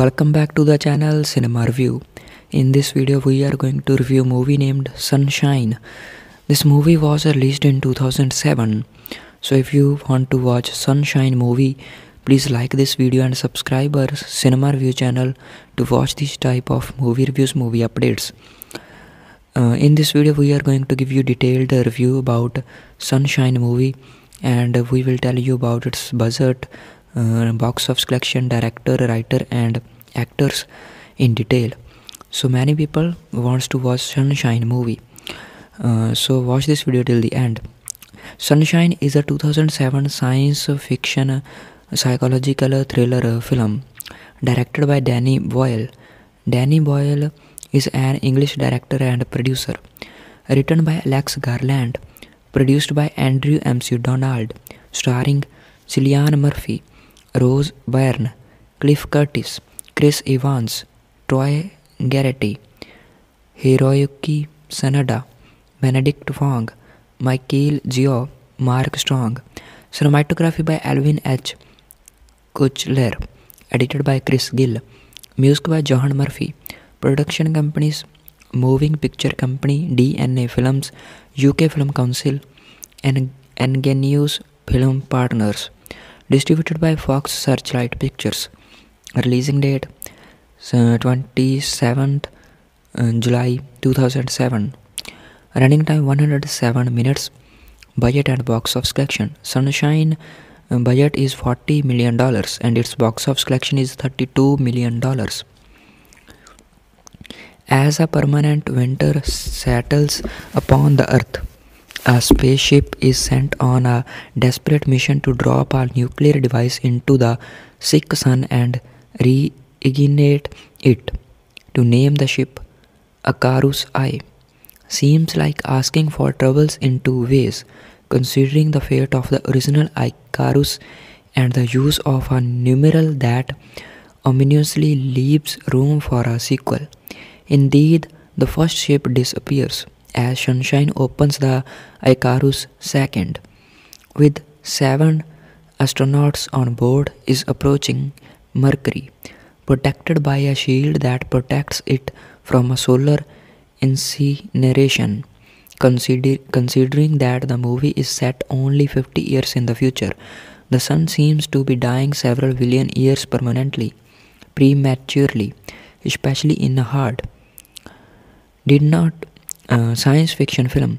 Welcome back to the channel Cinema Review. In this video we are going to review a movie named Sunshine. This movie was released in 2007. So if you want to watch Sunshine movie, please like this video and subscribe our Cinema Review channel to watch this type of movie reviews, movie updates. Uh, in this video we are going to give you detailed review about Sunshine movie and we will tell you about its budget, box office collection, director, writer and actors in detail. So many people wants to watch Sunshine movie. Uh, so watch this video till the end. Sunshine is a 2007 science fiction psychological thriller film directed by Danny Boyle. Danny Boyle is an English director and producer. Written by Alex Garland, produced by Andrew Macdonald, starring Cillian Murphy, Rose Byrne, Cliff Curtis, Chris Evans, Troy Garity, Hiroyuki Sanada, Benedict Wong, Michael Yeoh, Mark Strong. Cinematography by Alwin H. Küchler, edited by Chris Gill. Music by John Murphy. Production companies Moving Picture Company, DNA Films, UK Film Council, and Ingenious Film Partners. Distributed by Fox Searchlight Pictures. Releasing date 27th uh, July 2007. Running time 107 minutes. Budget and box office collection. Sunshine uh, budget is 40 million dollars and its box office collection is 32 million dollars. As a permanent winter settles upon the earth, a spaceship is sent on a desperate mission to drop a nuclear device into the sick sun and reignite it. To name the ship Icarus I seems like asking for troubles in two ways, considering the fate of the original Icarus and the use of a numeral that ominously leaves room for a sequel. Indeed, the first ship disappears as Sunshine opens the Icarus second. With seven astronauts on board, is approaching Mercury, protected by a shield that protects it from a solar incineration. Consider, considering that the movie is set only 50 years in the future, the sun seems to be dying several billion years permanently, prematurely, especially in a hard did not uh, science fiction film.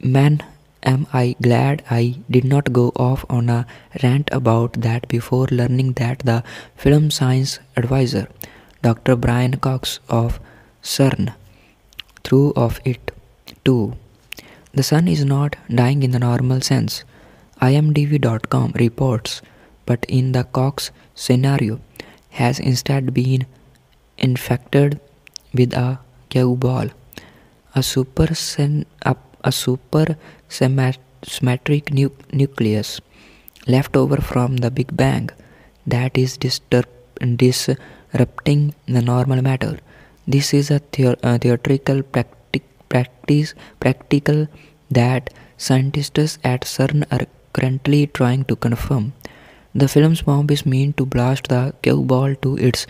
Man, am I glad I did not go off on a rant about that before learning that the film science advisor, Dr. Brian Cox of CERN, threw of it too. The sun is not dying in the normal sense. IMDb.com reports, but in the Cox scenario, has instead been infected with a Q-ball, a super a, a super symmetric nu nucleus left over from the Big Bang that is disturb disrupting the normal matter. This is a, the a theoretical practic practice practical that scientists at CERN are currently trying to confirm. The film's bomb is meant to blast the Q-ball to its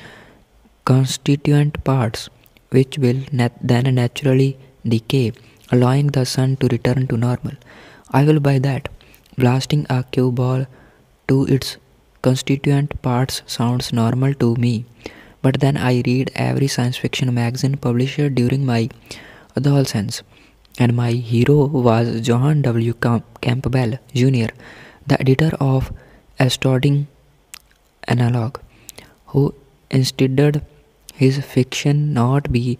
constituent parts which will nat then naturally decay, allowing the sun to return to normal. I will buy that. Blasting a Q-ball to its constituent parts sounds normal to me, but then I read every science fiction magazine published during my adolescence, and my hero was John W. Campbell Jr., the editor of Astounding Analog, who instead his fiction not be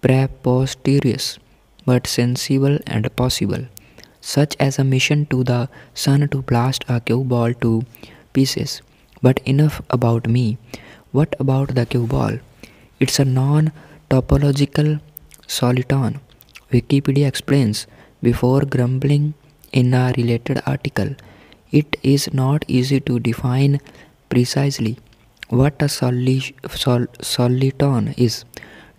preposterous but sensible and possible, such as a mission to the sun to blast a Q-ball to pieces. But enough about me. What about the Q-ball? It's a non topological soliton, Wikipedia explains before grumbling in a related article. It is not easy to define precisely what a soli- sol- soliton is.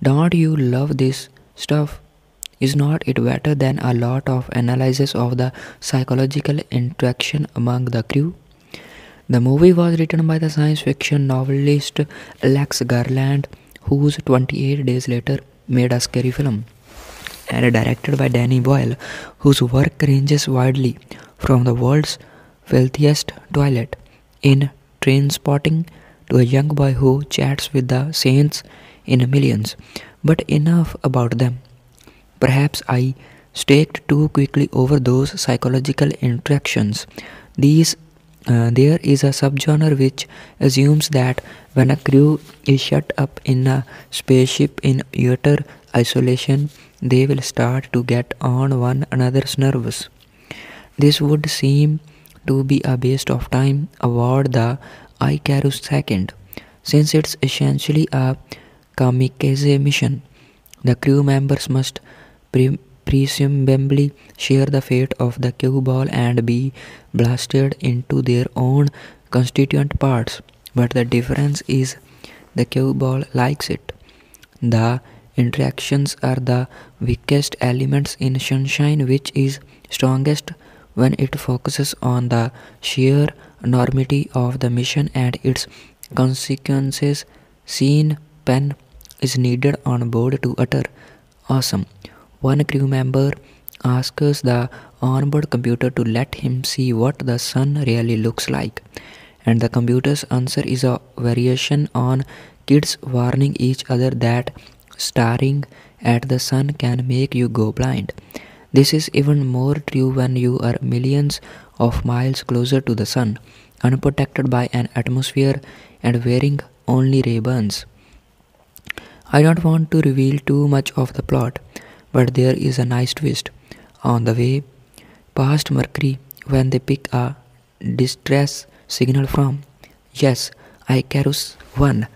Don't you love this stuff? Is not it better than a lot of analysis of the psychological interaction among the crew? The movie was written by the science fiction novelist Alex Garland, whose 28 Days Later made a scary film, and directed by Danny Boyle, whose work ranges widely from the world's filthiest toilet in Trainspotting to a young boy who chats with the saints in millions. But enough about them. Perhaps I staked too quickly over those psychological interactions. These uh, there is a subgenre which assumes that when a crew is shut up in a spaceship in utter isolation, they will start to get on one another's nerves. This would seem to be a waste of time. Award the Icarus second, since it's essentially a kamikaze mission. The crew members must pre- presumably share the fate of the Q-ball and be blasted into their own constituent parts. But the difference is the Q-ball likes it. The interactions are the weakest elements in Sunshine, which is strongest when it focuses on the sheer enormity of the mission and its consequences. Sean Penn is needed on board to utter awesome. One crew member asks the onboard computer to let him see what the sun really looks like, and the computer's answer is a variation on kids warning each other that staring at the sun can make you go blind. This is even more true when you are millions of miles closer to the sun, unprotected by an atmosphere and wearing only Ray-Bans. I don't want to reveal too much of the plot, but there is a nice twist. On the way past Mercury, when they pick a distress signal from, yes, Icarus 1,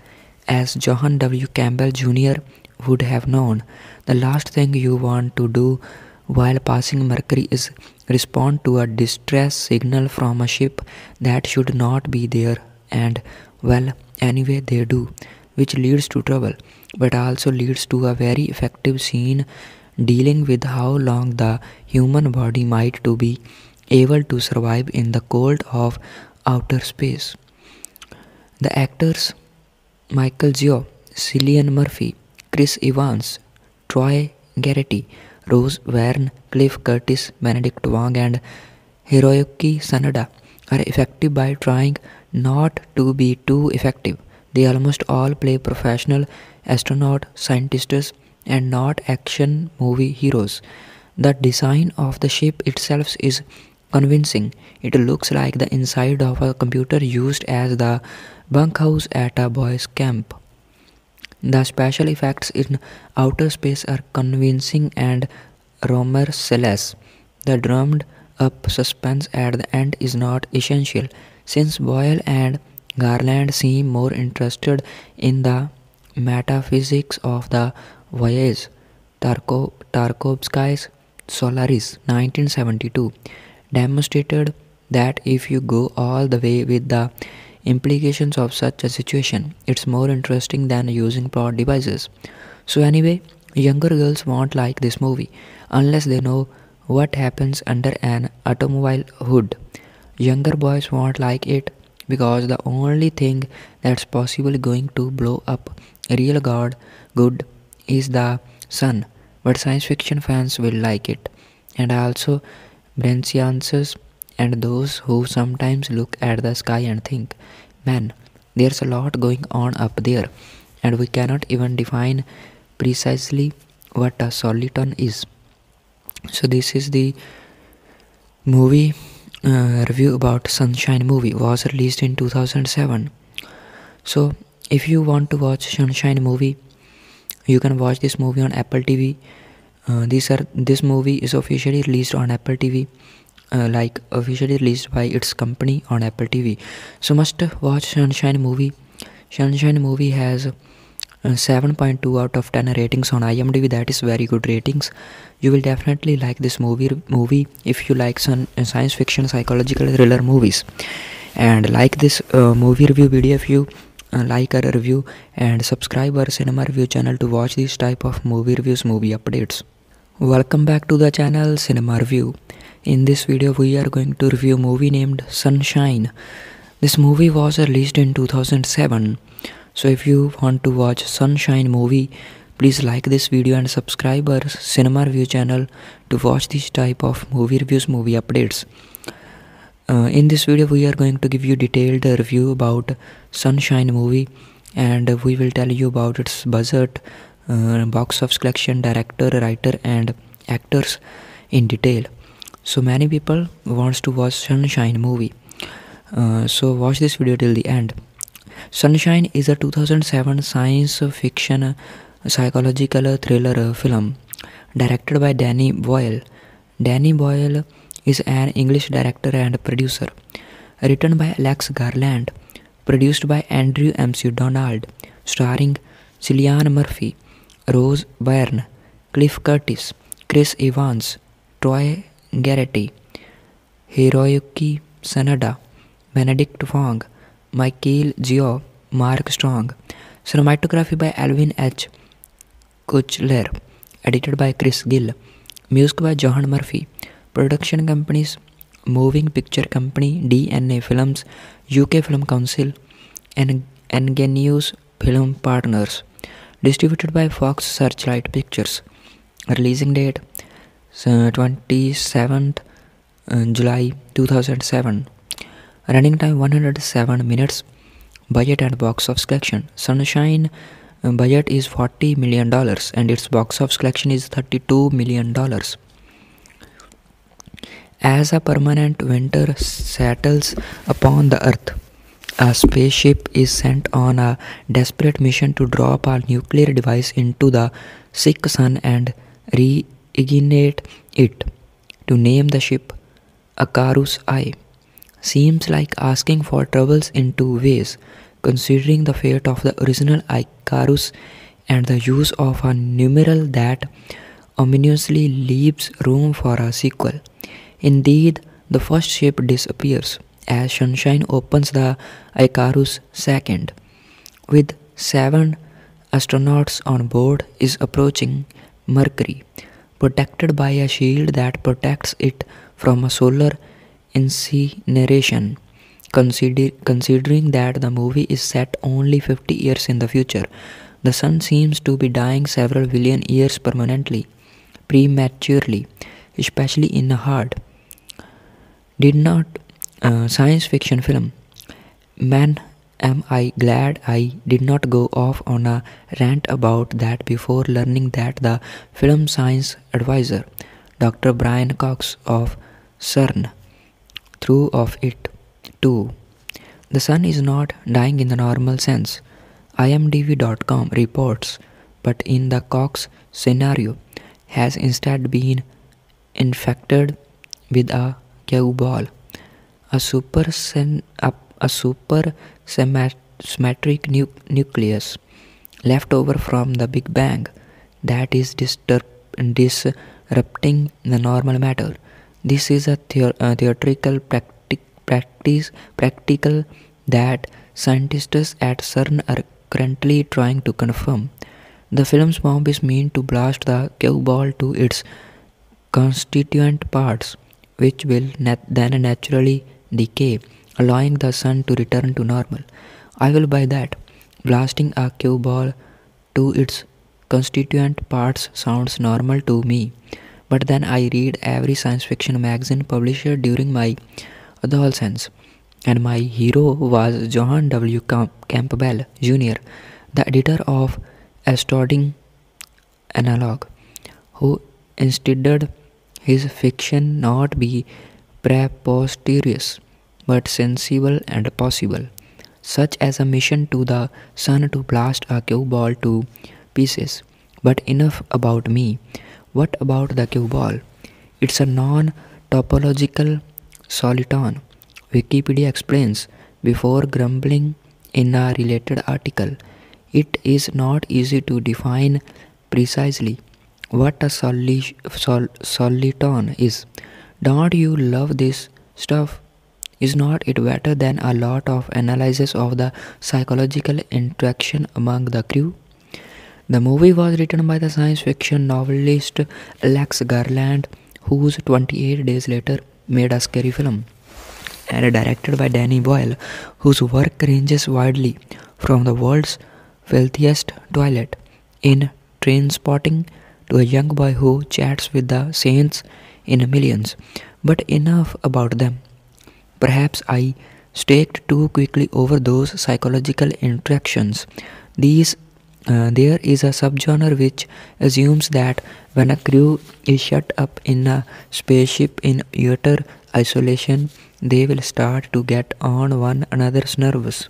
as John W. Campbell Jr. would have known, the last thing you want to do while passing Mercury is respond to a distress signal from a ship that should not be there, and well, anyway, they do, which leads to trouble but also leads to a very effective scene dealing with how long the human body might to be able to survive in the cold of outer space. The actors Michael Yeoh, Cillian Murphy, Chris Evans, Troy Garity, Rose Byrne, Cliff Curtis, Benedict Wong, and Hiroyuki Sanada are effective by trying not to be too effective. They almost all play professional astronaut, scientists, and not action movie heroes. The design of the ship itself is convincing. It looks like the inside of a computer used as the bunkhouse at a boys' camp. The special effects in outer space are convincing and remorseless. The drummed up suspense at the end is not essential, since Boyle and Garland seem more interested in the metaphysics of the voyage. Tarko, Tarkovsky's Solaris 1972 demonstrated that if you go all the way with the implications of such a situation, it's more interesting than using plot devices. So, anyway, younger girls won't like this movie unless they know what happens under an automobile hood. Younger boys won't like it because the only thing that's possibly going to blow up real god good is the sun but science fiction fans will like it. And also Brentianses and those who sometimes look at the sky and think man there's a lot going on up there and we cannot even define precisely what a soliton is. So this is the movie uh, review about sunshine movie was released in 2007 so if you want to watch sunshine movie you can watch this movie on apple tv uh, these are this movie is officially released on apple tv uh, like officially released by its company on apple tv so must watch sunshine movie. Sunshine movie has uh, 7.2 out of 10 ratings on imdb that is very good ratings. You will definitely like this movie movie if you like some uh, science fiction psychological thriller movies. And like this uh, movie review video if you Uh, like our review and subscribe our cinema review channel to watch this type of movie reviews movie updates. Welcome back to the channel cinema review. In this video we are going to review movie named sunshine. This movie was released in 2007. So if you want to watch Sunshine movie, please like this video and subscribe our cinema review channel to watch this type of movie reviews movie updates uh, in this video we are going to give you detailed review about sunshine movie and we will tell you about its budget uh, box office collection director writer and actors in detail. So many people wants to watch sunshine movie. Uh, so watch this video till the end. Sunshine is a 2007 science fiction psychological thriller film directed by danny boyle. Danny boyle is an English director and producer. Written by Alex Garland, produced by Andrew McDonald, starring Cillian Murphy, Rose Byrne, Cliff Curtis, Chris Evans, Troy Garrity, Hiroyuki Sanada, Benedict Wong, Michael Gio, Mark Strong. Cinematography by Alvin H. Kuchler, edited by Chris Gill. Music by John Murphy. Production companies Moving Picture Company, DNA Films, UK Film Council, and Ingenious Film Partners. Distributed by Fox Searchlight Pictures. Releasing date 27th uh, July 2007. Running time 107 minutes. Budget and box office collection. Sunshine uh, budget is 40 million dollars and its box office collection is 32 million dollars. As a permanent winter settles upon the earth, a spaceship is sent on a desperate mission to drop a nuclear device into the sick sun and reignite it. To name the ship Icarus I seems like asking for troubles in two ways, considering the fate of the original Icarus and the use of a numeral that ominously leaves room for a sequel. Indeed, the first ship disappears as Sunshine opens the Icarus second, With seven astronauts on board is approaching Mercury, protected by a shield that protects it from a solar incineration. Consider, considering that the movie is set only 50 years in the future, the sun seems to be dying several billion years permanently, prematurely, especially in the hard did not uh, science fiction film. Man, am I glad I did not go off on a rant about that before learning that the film science advisor, Dr. Brian Cox of CERN, threw of it too. The sun is not dying in the normal sense. IMDb.com reports, but in the Cox scenario, has instead been infected with a Q-ball, a super a, a super symmetric nu nucleus left over from the Big Bang that is disturb disrupting the normal matter. This is a, a theoretical practic practice practical that scientists at CERN are currently trying to confirm. The film's bomb is meant to blast the Q-ball to its constituent parts which will nat then naturally decay, allowing the sun to return to normal. I will buy that. Blasting a Q-ball to its constituent parts sounds normal to me. But then I read every science fiction magazine published during my adolescence, and my hero was John W. Campbell Jr., the editor of Astounding Analog, who instead his fiction not be preposterous but sensible and possible, such as a mission to the sun to blast a Q-ball to pieces. But enough about me. What about the Q-ball? It's a non topological soliton, Wikipedia explains before grumbling in a related article. It is not easy to define precisely what a soli- sol- soliton is. Don't you love this stuff? Is not it better than a lot of analysis of the psychological interaction among the crew? The movie was written by the science fiction novelist Alex Garland, whose 28 days later made a scary film. and directed by Danny Boyle, whose work ranges widely from the world's filthiest toilet in Trainspotting to a young boy who chats with the saints in millions. But enough about them. Perhaps I staked too quickly over those psychological interactions. These uh, there is a subgenre which assumes that when a crew is shut up in a spaceship in utter isolation, they will start to get on one another's nerves.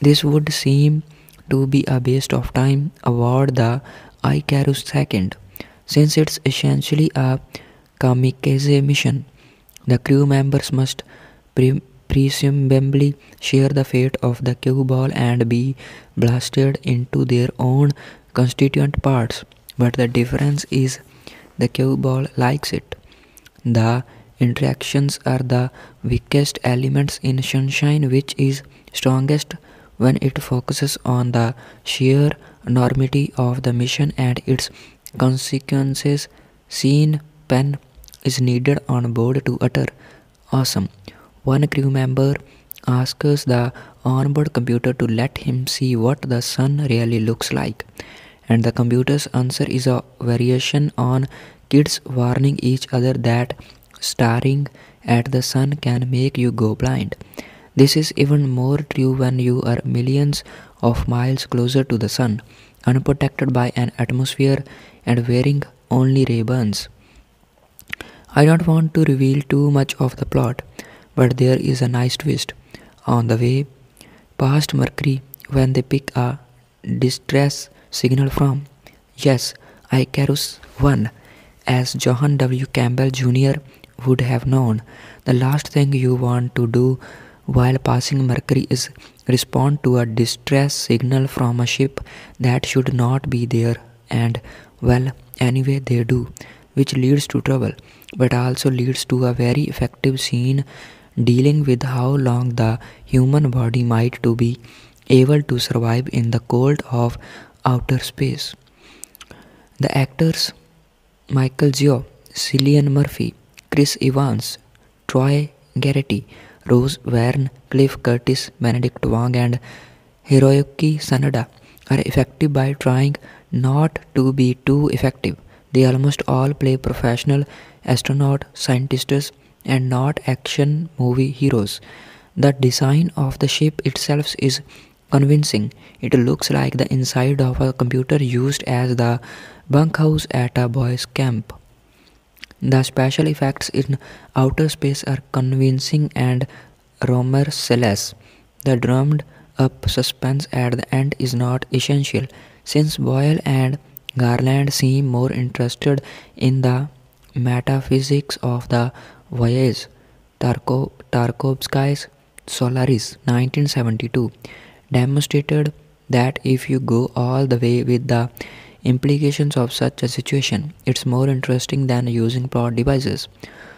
This would seem to be a waste of time award the Icarus second, since it's essentially a kamikaze mission. The crew members must pre- presumably share the fate of the Q-ball and be blasted into their own constituent parts. But the difference is the Q-ball likes it. The interactions are the weakest elements in sunshine, which is strongest when it focuses on the sheer enormity of the mission and its consequences. Sean Penn is needed on board to utter awesome. One crew member asks the onboard computer to let him see what the sun really looks like, and the computer's answer is a variation on kids warning each other that staring at the sun can make you go blind. This is even more true when you are millions of miles closer to the sun, unprotected by an atmosphere and wearing only Ray-Bans. I don't want to reveal too much of the plot, but there is a nice twist. On the way past Mercury, when they pick a distress signal from, yes, Icarus 1, as John W. Campbell Jr. would have known, the last thing you want to do while passing Mercury is respond to a distress signal from a ship that should not be there, and well, anyway, they do, which leads to trouble, but also leads to a very effective scene dealing with how long the human body might to be able to survive in the cold of outer space. The actors Michael Yeoh, Cillian Murphy, Chris Evans, Troy Garity, Rose Byrne, Cliff Curtis, Benedict Wong, and Hiroyuki Sanada are effective by trying not to be too effective. They almost all play professional astronaut scientists and not action movie heroes. The design of the ship itself is convincing. It looks like the inside of a computer used as the bunkhouse at a boys' camp. The special effects in outer space are convincing and remorseless. The drummed up suspense at the end is not essential, since Boyle and Garland seem more interested in the metaphysics of the voyage. Tarko, Tarkovsky's Solaris 1972 demonstrated that if you go all the way with the implications of such a situation, it's more interesting than using plot devices.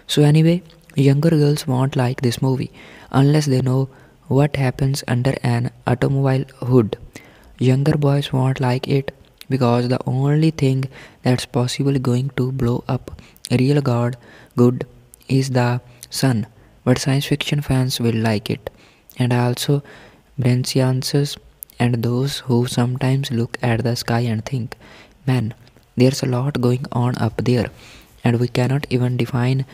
So, anyway, younger girls won't like this movie unless they know what happens under an automobile hood. Younger boys won't like it because the only thing that's possibly going to blow up real god good is the sun. But science fiction fans will like it, and also Brentianses and those who sometimes look at the sky and think, man, there's a lot going on up there, and we cannot even define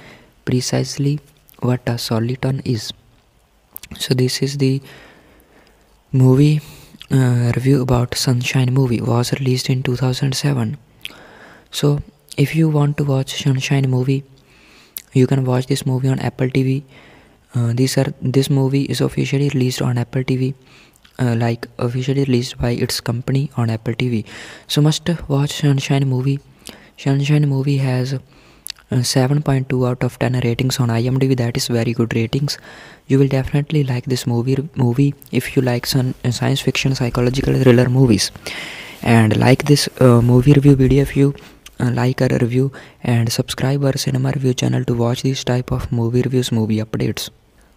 precisely what a soliton is. So, this is the movie uh, review about Sunshine movie was released in 2007. So, if you want to watch Sunshine movie, you can watch this movie on Apple TV. Uh, these are this movie is officially released on Apple TV uh, like officially released by its company on Apple TV. So must watch Sunshine movie. Sunshine movie has uh, 7.2 out of 10 ratings on IMDb. That is very good ratings. You will definitely like this movie. Movie if you like some uh, science fiction, psychological thriller movies, and like this uh, movie review video if you uh, like our review and subscribe our cinema review channel to watch these type of movie reviews movie updates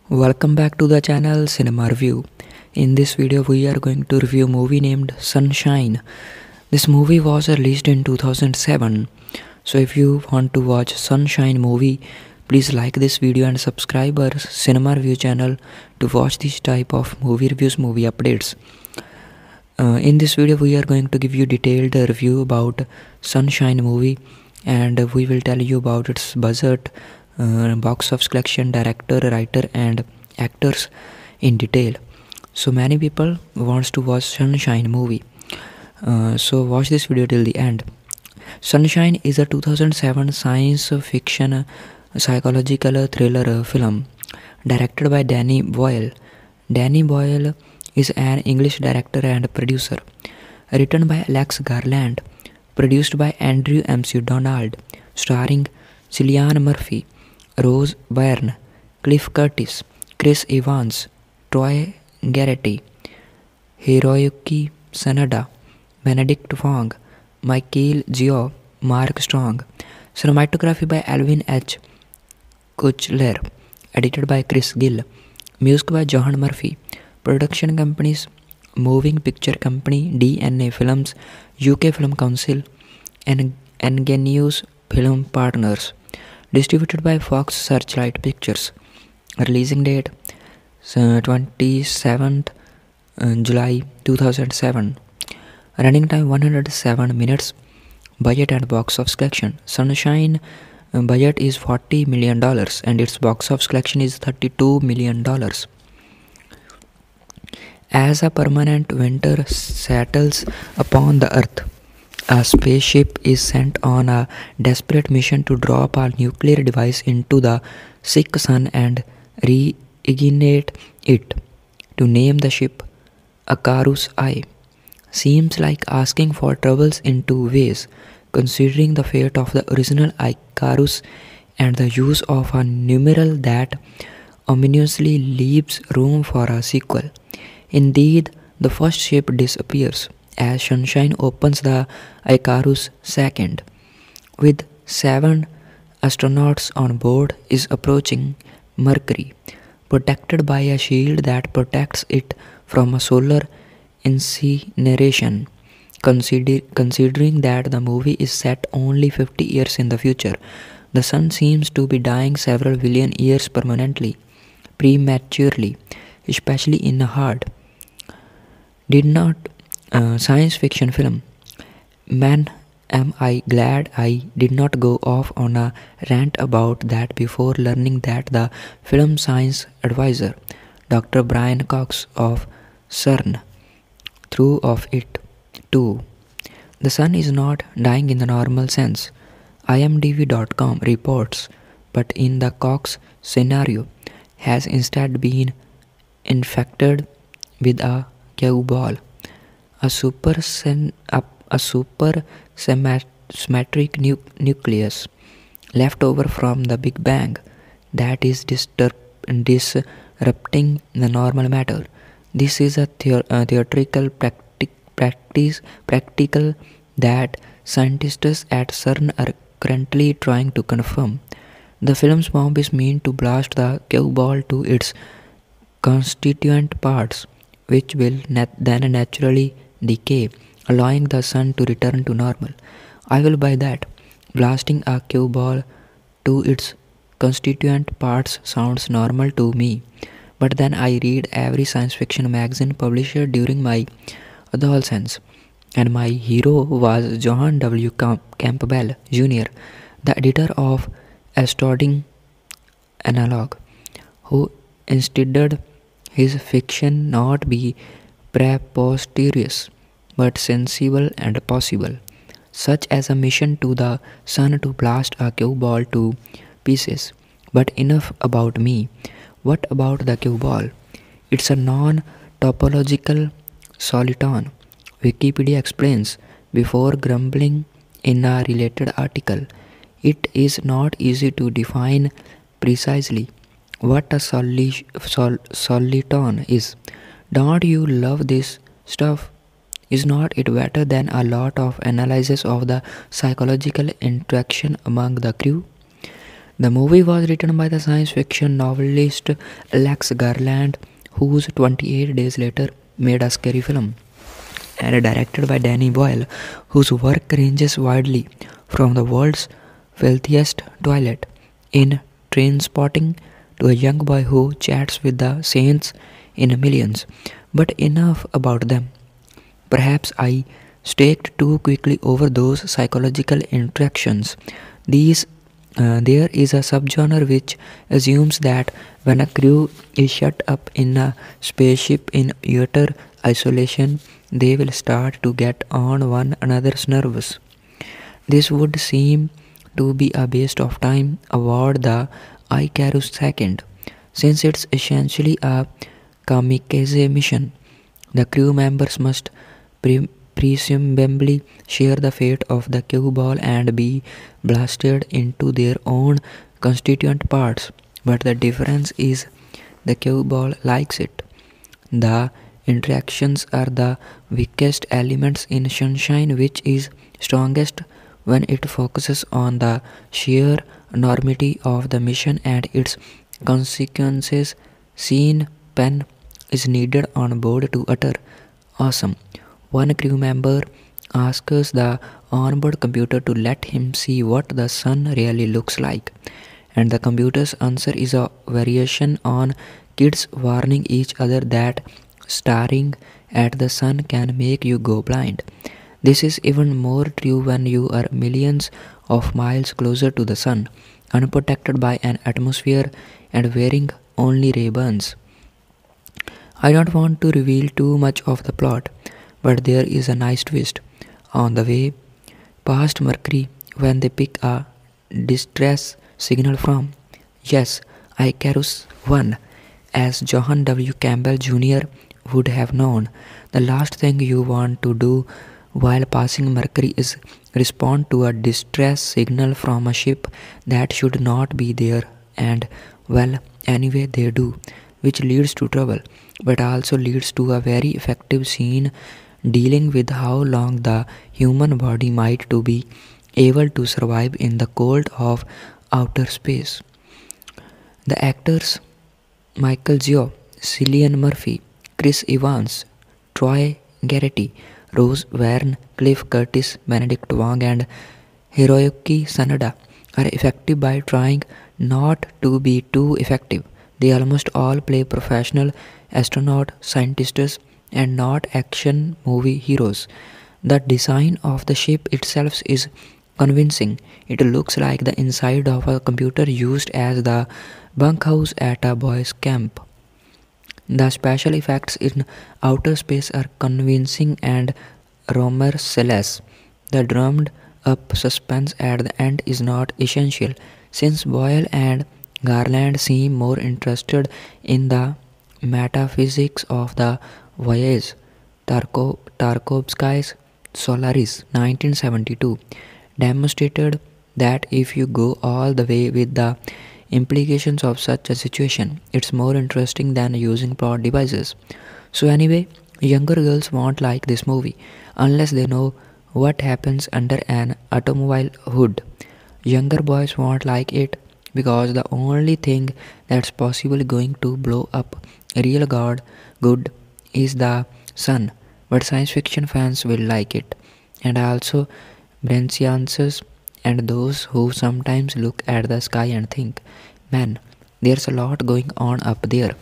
welcome back to the channel cinema review in this video we are going to review a movie named sunshine this movie was released in 2007 so if you want to watch sunshine movie Please like this video and subscribe our Cinema Review channel to watch this type of movie reviews, movie updates. Uh, in this video, we are going to give you detailed review about Sunshine movie, and we will tell you about its budget, uh, box office collection, director, writer, and actors in detail. So many people wants to watch Sunshine movie. Uh, so watch this video till the end. Sunshine is a 2007 science fiction psychological thriller film directed by Danny Boyle. Danny Boyle is an English director and producer. Written by Alex Garland, produced by Andrew Macdonald, starring Cillian Murphy, Rose Byrne, Cliff Curtis, Chris Evans, Troy Garrity, Hiroyuki Sanada, Benedict Wong, Michael Gio, Mark Strong. Cinematography by Alvin H. Kuchler. Edited by Chris Gill. Music by John Murphy. Production companies Moving Picture Company, DNA Films, UK Film Council, and Ingenious Film Partners. Distributed by Fox Searchlight Pictures. Releasing date 27th uh, July 2007. Running time 107 minutes. Budget and box office collection. Sunshine uh, budget is 40 million dollars and its box office collection is 32 million dollars. As a permanent winter settles upon the earth, a spaceship is sent on a desperate mission to drop a nuclear device into the sick sun and reignite it. To name the ship Icarus I seems like asking for troubles in two ways, considering the fate of the original Icarus and the use of a numeral that ominously leaves room for a sequel. Indeed, the first ship disappears as Sunshine opens the Icarus second, with seven astronauts on board, is approaching Mercury, protected by a shield that protects it from a solar incineration. Consider, considering that the movie is set only 50 years in the future, the sun seems to be dying several billion years permanently, prematurely, especially in the heart. did not uh, science fiction film. Man, am I glad I did not go off on a rant about that before learning that the film science advisor, Dr. Brian Cox of CERN, threw of it too. The sun is not dying in the normal sense. IMDb.com reports, but in the Cox scenario, has instead been infected with a Q-ball, a super a, a super symmetric nu nucleus left over from the Big Bang that is disturb disrupting the normal matter. This is a, a theoretical practic practice practical that scientists at CERN are currently trying to confirm. The film's bomb is meant to blast the Q-ball to its constituent parts, which will nat then naturally decay, allowing the sun to return to normal. I will buy that. Blasting a cue ball to its constituent parts sounds normal to me. But then I read every science fiction magazine published during my adolescence, and my hero was John W. Campbell Jr., the editor of Astounding Analog, who insisted his fiction not be preposterous but sensible and possible, such as a mission to the sun to blast a Q-ball to pieces. But enough about me. What about the Q-ball? It's a non topological soliton, Wikipedia explains before grumbling in a related article. It is not easy to define precisely what a soli- sol- soliton is. Don't you love this stuff? Is not it better than a lot of analysis of the psychological interaction among the crew? The movie was written by the science fiction novelist Alex Garland, whose 28 days later made a scary film, and directed by Danny Boyle, whose work ranges widely from the world's filthiest toilet in Trainspotting to a young boy who chats with the saints in millions. But enough about them. Perhaps I staked too quickly over those psychological interactions. These uh, there is a subgenre which assumes that when a crew is shut up in a spaceship in utter isolation, they will start to get on one another's nerves. This would seem to be a waste of time award the Icarus second, since it's essentially a kamikaze mission. The crew members must presumably share the fate of the Q-ball and be blasted into their own constituent parts. But the difference is the Q-ball likes it. The interactions are the weakest elements in sunshine, which is strongest when it focuses on the sheer enormity of the mission and its consequences. Sean Penn is needed on board to utter awesome. One crew member asks the onboard computer to let him see what the sun really looks like, and the computer's answer is a variation on kids warning each other that staring at the sun can make you go blind. This is even more true when you are millions of miles closer to the sun, unprotected by an atmosphere and wearing only Ray-Bans. I don't want to reveal too much of the plot, but there is a nice twist. On the way past Mercury, when they pick a distress signal from, yes, Icarus 1, as John W. Campbell Jr. would have known, the last thing you want to do while passing Mercury is respond to a distress signal from a ship that should not be there, and well, anyway, they do, which leads to trouble, but also leads to a very effective scene dealing with how long the human body might to be able to survive in the cold of outer space. The actors Michael Yeoh, Cillian Murphy, Chris Evans, Troy Garity, Rose Byrne, Cliff Curtis, Benedict Wong, and Hiroyuki Sanada are effective by trying not to be too effective. They almost all play professional astronaut scientists and not action movie heroes. The design of the ship itself is convincing. It looks like the inside of a computer used as the bunkhouse at a boys' camp. The special effects in outer space are convincing and remorseless. The drummed up suspense at the end is not essential, since Boyle and Garland seem more interested in the metaphysics of the voyage. Tarko, Tarkovsky's Solaris 1972 demonstrated that if you go all the way with the implications of such a situation, it's more interesting than using plot devices. So, anyway, younger girls won't like this movie unless they know what happens under an automobile hood. Younger boys won't like it because the only thing that's possibly going to blow up real god good is the sun but science fiction fans will like it and also Brentiances and those who sometimes look at the sky and think man there's a lot going on up there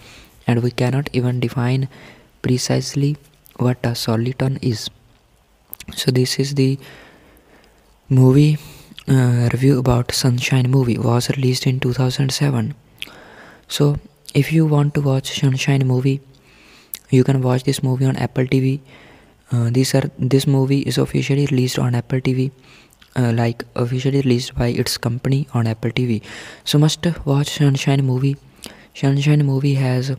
and we cannot even define precisely what a soliton is so this is the movie uh, review about Sunshine movie was released in 2007. So if you want to watch Sunshine movie, you can watch this movie on Apple TV. Uh, these are this movie is officially released on Apple TV, uh, like officially released by its company on Apple TV. So must watch Sunshine movie. Sunshine movie has uh,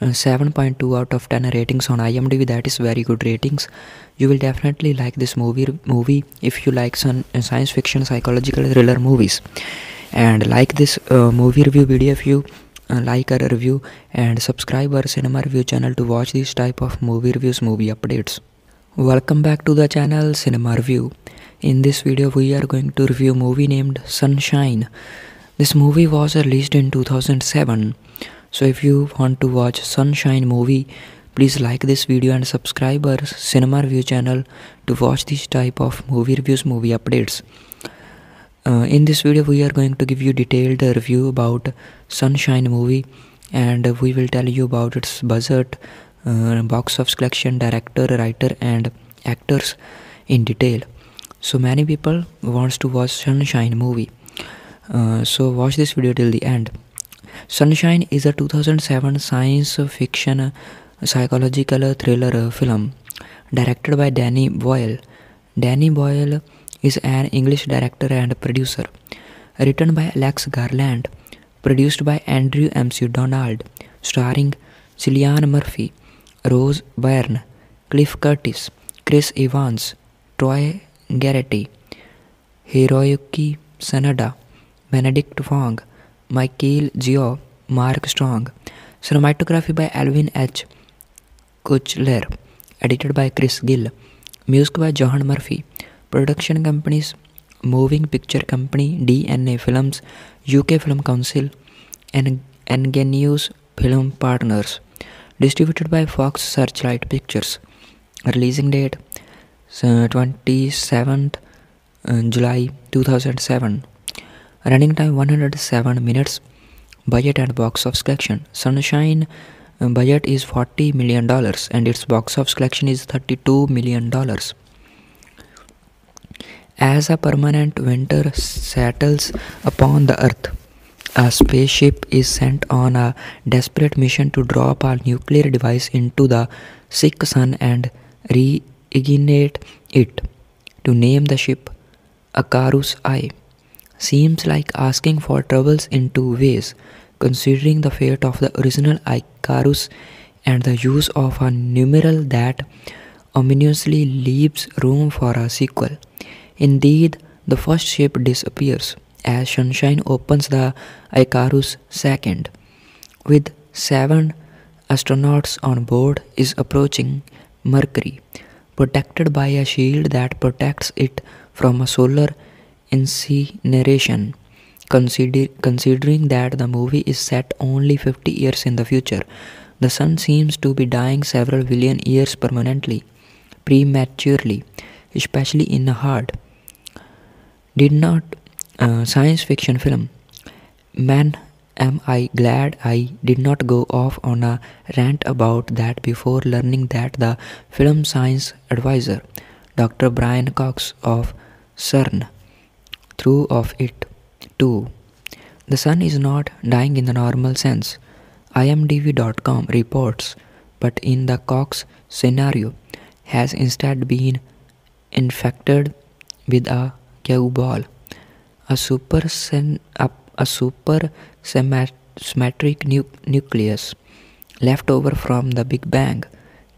7.2 out of 10 ratings on IMDb. That is very good ratings you will definitely like this movie movie if you like some uh, science fiction psychological thriller movies and like this uh, movie review video if you Uh, like our review and subscribe our cinema review channel to watch these type of movie reviews movie updates. Welcome back to the channel cinema review. In this video we are going to review movie named sunshine. This movie was released in 2007 so if you want to watch sunshine movie Please like this video and subscribe our cinema review channel to watch this type of movie reviews, movie updates. Uh, in this video, we are going to give you detailed review about Sunshine movie, and we will tell you about its budget, uh, box office collection, director, writer, and actors in detail. So many people wants to watch Sunshine movie. Uh, so watch this video till the end. Sunshine is a 2007 science fiction psychological thriller film directed by Danny Boyle. Danny Boyle is an English director and producer. Written by Alex Garland, produced by Andrew McDonald, starring Cillian Murphy, Rose Byrne, Cliff Curtis, Chris Evans, Troy Garrity, Hiroyuki Sanada, Benedict Wong, Michael Gio, Mark Strong. Cinematography by Alvin H. Kuchler. Edited by Chris Gill. Music by John Murphy. Production companies Moving Picture Company, DNA Films, UK Film Council, and Ingenious Film Partners. Distributed by Fox Searchlight Pictures. Releasing date 27th uh, July 2007. Running time 107 minutes. Budget and box office collection. Sunshine uh, budget is 40 million dollars and its box office collection is 32 million dollars. As a permanent winter settles upon the earth, a spaceship is sent on a desperate mission to drop a nuclear device into the sick sun and reignite it. To name the ship Icarus I seems like asking for troubles in two ways, considering the fate of the original Icarus and the use of a numeral that ominously leaves room for a sequel. Indeed, the first ship disappears as Sunshine opens the Icarus second, With seven astronauts on board, is approaching Mercury, protected by a shield that protects it from a solar incineration. Consider, considering that the movie is set only 50 years in the future, the sun seems to be dying several billion years permanently, prematurely, especially in the hard, did not uh, science fiction film. Man, am I glad I did not go off on a rant about that before learning that the film science advisor, Dr. Brian Cox of CERN, through of it too. The sun is not dying in the normal sense. IMDb.com reports, but in the Cox scenario, has instead been infected with a ball, a a, super symmetric nu nucleus left over from the Big Bang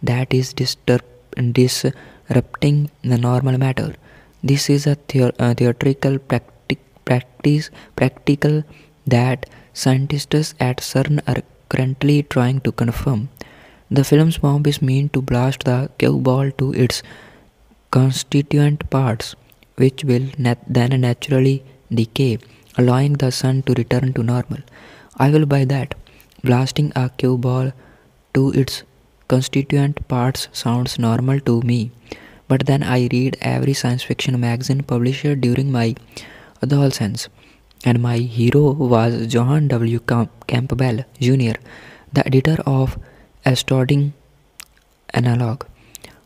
that is disrupting the normal matter. This is a, a theoretical practic practice practical that scientists at CERN are currently trying to confirm. The film's bomb is meant to blast the cue ball to its constituent parts, which will nat then naturally decay, allowing the sun to return to normal. I will buy that. Blasting a cue ball to its constituent parts sounds normal to me, but then I read every science fiction magazine published during my adolescence, and my hero was John W. Campbell Jr., the editor of Astounding Analog,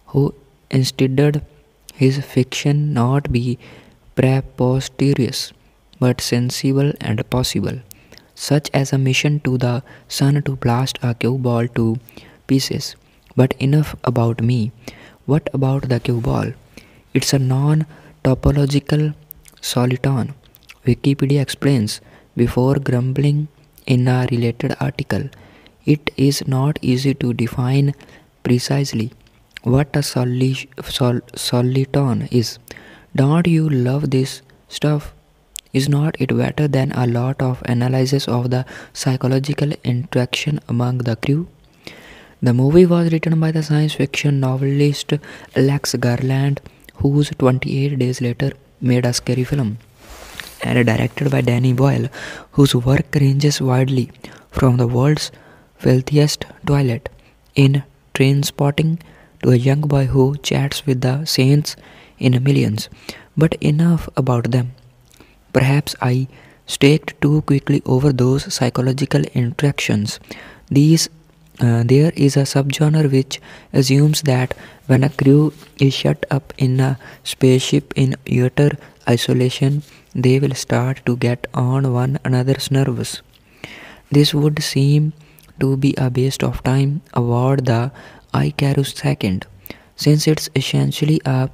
who insisted his fiction not be preposterous but sensible and possible, such as a mission to the sun to blast a cue ball to pieces. But enough about me. What about the cue ball? It's a non topological soliton, Wikipedia explains before grumbling in a related article. It is not easy to define precisely what a soli- sol- soliton is. Don't you love this stuff? Is not it better than a lot of analysis of the psychological interaction among the crew? The movie was written by the science fiction novelist Alex Garland, whose 28 days later made a scary film, and directed by Danny Boyle, whose work ranges widely from the world's filthiest toilet in Trainspotting to a young boy who chats with the saints in millions. But enough about them. Perhaps I staked too quickly over those psychological interactions. These uh, there is a subgenre which assumes that when a crew is shut up in a spaceship in utter isolation, they will start to get on one another's nerves. This would seem to be a waste of time award the Icarus second, since it's essentially a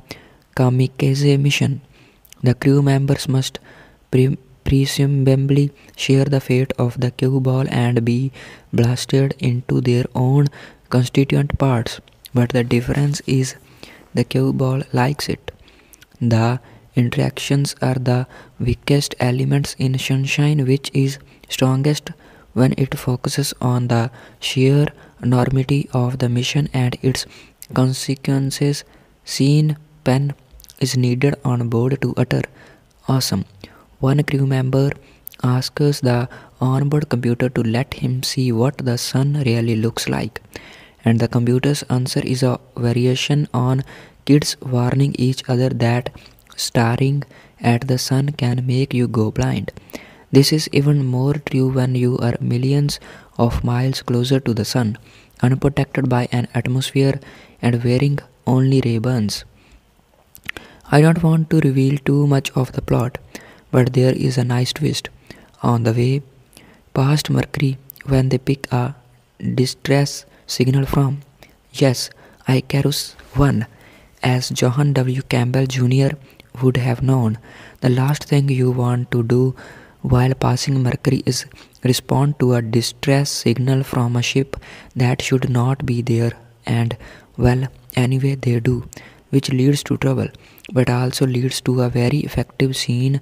kamikaze mission. The crew members must pre- presumably share the fate of the cue ball and be blasted into their own constituent parts. But the difference is the cue ball likes it. The interactions are the weakest elements in sunshine, which is strongest when it focuses on the sheer enormity of the mission and its consequences. Sean Penn is needed on board to utter awesome. One crew member asks the onboard computer to let him see what the sun really looks like, and the computer's answer is a variation on kids warning each other that staring at the sun can make you go blind. This is even more true when you are millions of miles closer to the sun, unprotected by an atmosphere and wearing only Ray-Bans. I don't want to reveal too much of the plot, but there is a nice twist. On the way past Mercury, when they pick a distress signal from, yes, Icarus 1, as John W. Campbell Jr. would have known, the last thing you want to do while passing Mercury is respond to a distress signal from a ship that should not be there. And well anyway they do which leads to trouble but also leads to a very effective scene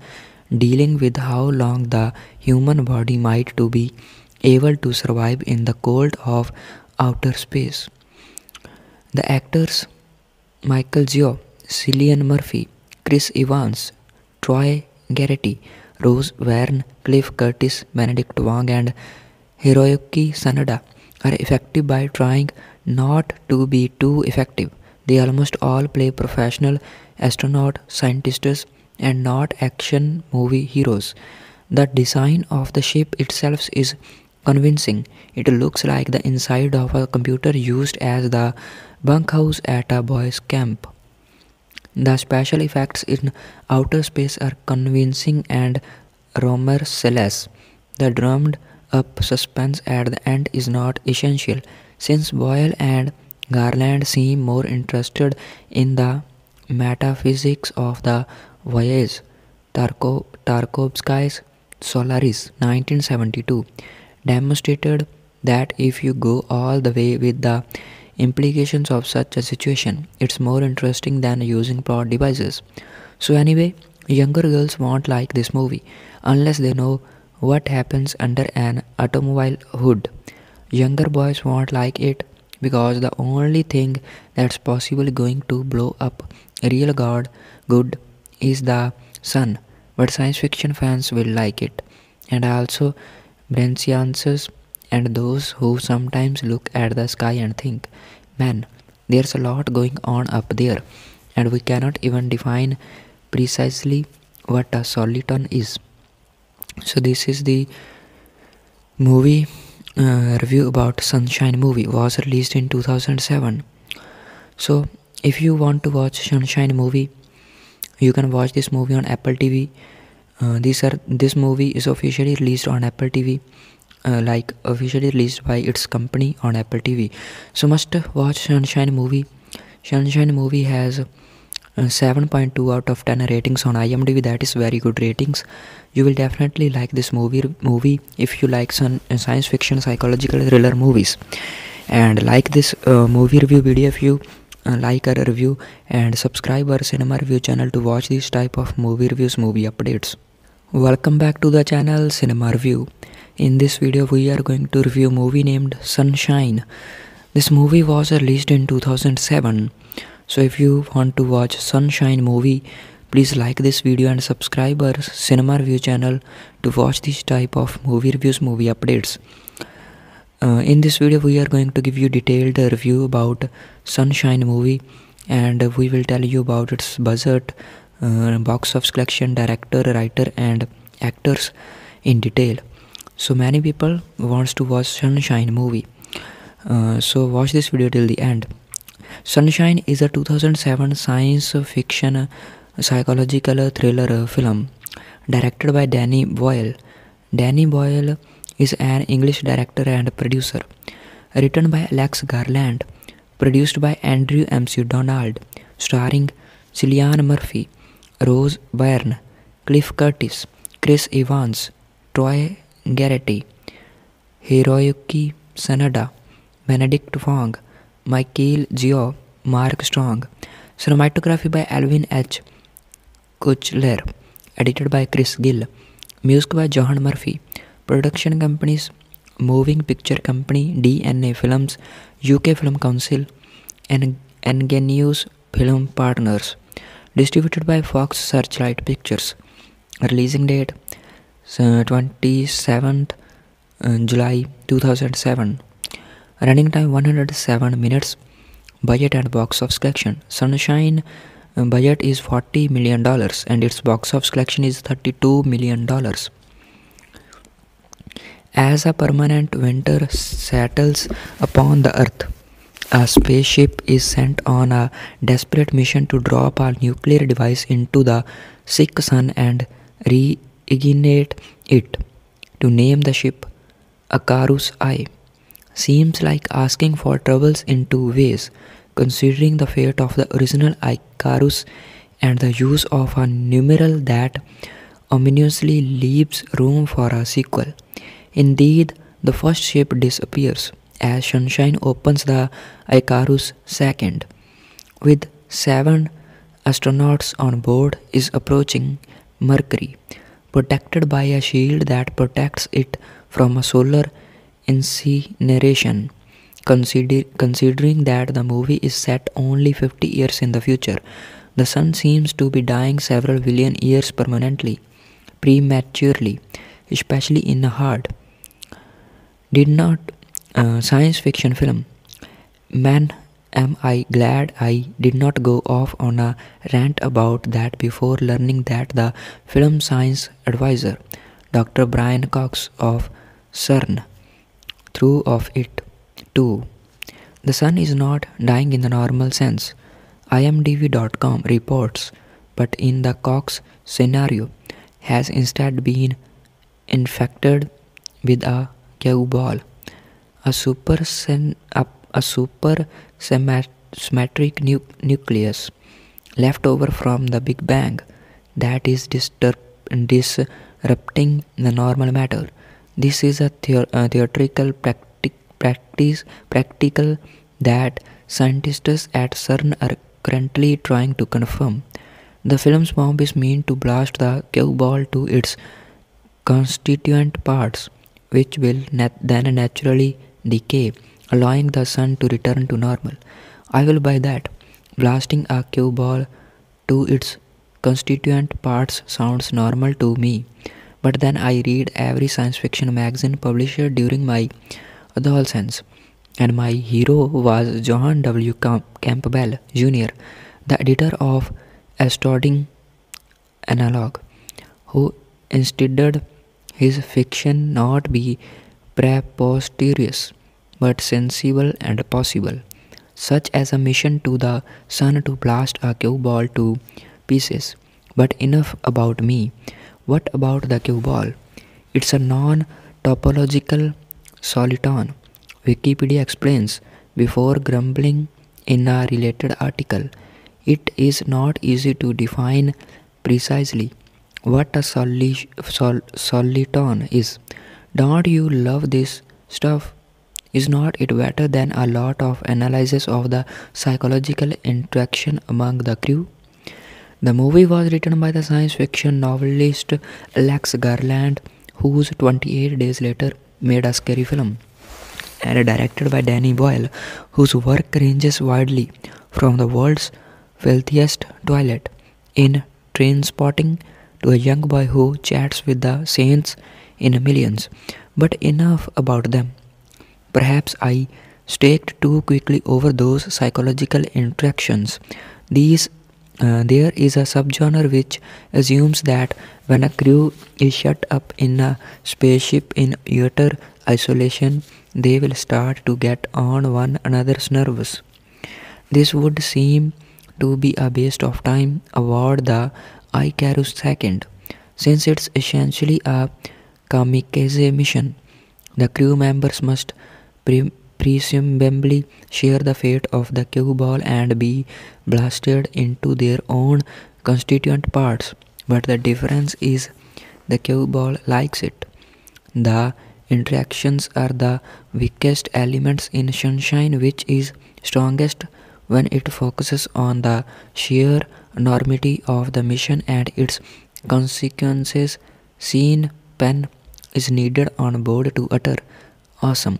dealing with how long the human body might to be able to survive in the cold of outer space. The actors Michael Yeoh, Cillian Murphy, Chris Evans, Troy Garity Rose Byrne, Cliff Curtis, Benedict Wong, and Hiroyuki Sanada are effective by trying not to be too effective. They almost all play professional astronaut scientists and not action movie heroes. The design of the ship itself is convincing. It looks like the inside of a computer used as the bunkhouse at a boys' camp. The special effects in outer space are convincing and remorseless. The drummed up suspense at the end is not essential, since Boyle and Garland seem more interested in the metaphysics of the voyage. Tarko, Tarkovsky's Solaris 1972 demonstrated that if you go all the way with the implications of such a situation. It's more interesting than using plot devices. So, anyway, younger girls won't like this movie unless they know what happens under an automobile hood. Younger boys won't like it because the only thing that's possibly going to blow up real god good is the sun. But science fiction fans will like it. And also Brentianses and those who sometimes look at the sky and think, man, there's a lot going on up there, and we cannot even define precisely what a soliton is. So, this is the movie uh, review about Sunshine movie was released in 2007. So, if you want to watch Sunshine movie, you can watch this movie on Apple TV. Uh, these are this movie is officially released on Apple TV uh, like officially released by its company on Apple TV. So must watch Sunshine movie. Sunshine movie has uh, 7.2 out of 10 ratings on IMDb. That is very good ratings. You will definitely like this movie movie if you like some uh, science fiction, psychological thriller movies. And like this uh, movie review video if you uh, like our review and subscribe our cinema review channel to watch these type of movie reviews movie updates welcome back to the channel cinema review in this video we are going to review movie named Sunshine. This movie was released in 2007. So if you want to watch Sunshine movie, please like this video and subscribe our cinema review channel to watch this type of movie reviews, movie updates. Uh, in this video we are going to give you detailed review about Sunshine movie and we will tell you about its budget, uh, box office collection, director, writer, and actors in detail. So many people wants to watch Sunshine movie. Uh, so watch this video till the end. Sunshine is a 2007 science fiction psychological thriller film directed by Danny Boyle. Danny Boyle is an English director and producer. Written by Alex Garland, produced by Andrew Macdonald, starring Cillian Murphy, Rose Byrne, Cliff Curtis, Chris Evans, Troy Garrity, Hiroyuki Sanada, Benedict Wong, Michael Gio, Mark Strong. Cinematography by Alvin H. Kuchler. Edited by Chris Gill. Music by John Murphy. Production companies Moving Picture Company, DNA Films, UK Film Council, and Ingenious Film Partners. Distributed by Fox Searchlight Pictures. Releasing date 27th uh, July 2007. Running time 107 minutes. Budget and box office collection. Sunshine uh, budget is 40 million dollars and its box office collection is 32 million dollars. As a permanent winter settles upon the earth, a spaceship is sent on a desperate mission to drop a nuclear device into the sick sun and reignite it. To name the ship Icarus I seems like asking for troubles in two ways, considering the fate of the original Icarus and the use of a numeral that ominously leaves room for a sequel. Indeed, the first ship disappears as Sunshine opens the Icarus II. With seven astronauts on board is approaching Mercury, protected by a shield that protects it from a solar incineration. Consider, considering that the movie is set only 50 years in the future, the sun seems to be dying several billion years permanently, prematurely, especially in a hard did not uh, science fiction film. Man, am I glad I did not go off on a rant about that before learning that the film science advisor, Dr. Brian Cox of CERN, threw of it too. The sun is not dying in the normal sense. IMDb.com reports, but in the Cox scenario, has instead been infected with a cue ball, a super a, a super symmetric nu nucleus left over from the Big Bang that is disturb disrupting the normal matter. This is a, a theoretical practic practice practical that scientists at CERN are currently trying to confirm. The film's bomb is meant to blast the cue ball to its constituent parts which will nat then naturally decay, allowing the sun to return to normal. I will buy that. Blasting a cue ball to its constituent parts sounds normal to me. But then I read every science fiction magazine published during my adolescence, and my hero was John W. Campbell Jr., the editor of Astounding Analog, who instead his fiction not be preposterous but sensible and possible, such as a mission to the sun to blast a cue ball to pieces. But enough about me. What about the cue ball? It's a non topological soliton, Wikipedia explains before grumbling in a related article. It is not easy to define precisely what a soli- sol- soliton is. Don't you love this stuff? Is not it better than a lot of analysis of the psychological interaction among the crew? The movie was written by the science fiction novelist Alex Garland, whose 28 Days Later made a scary film, and directed by Danny Boyle, whose work ranges widely from the world's filthiest toilet in Trainspotting to a young boy who chats with the saints in millions. But enough about them. Perhaps I staked too quickly over those psychological interactions. These uh, there is a subgenre which assumes that when a crew is shut up in a spaceship in utter isolation, they will start to get on one another's nerves. This would seem to be a waste of time. Award the Icarus second, since it's essentially a kamikaze mission. The crew members must presumably share the fate of the cue ball and be blasted into their own constituent parts. But the difference is the cue ball likes it. The interactions are the weakest elements in Sunshine, which is strongest when it focuses on the sheer enormity of the mission and its consequences. Sean Penn is needed on board to utter awesome.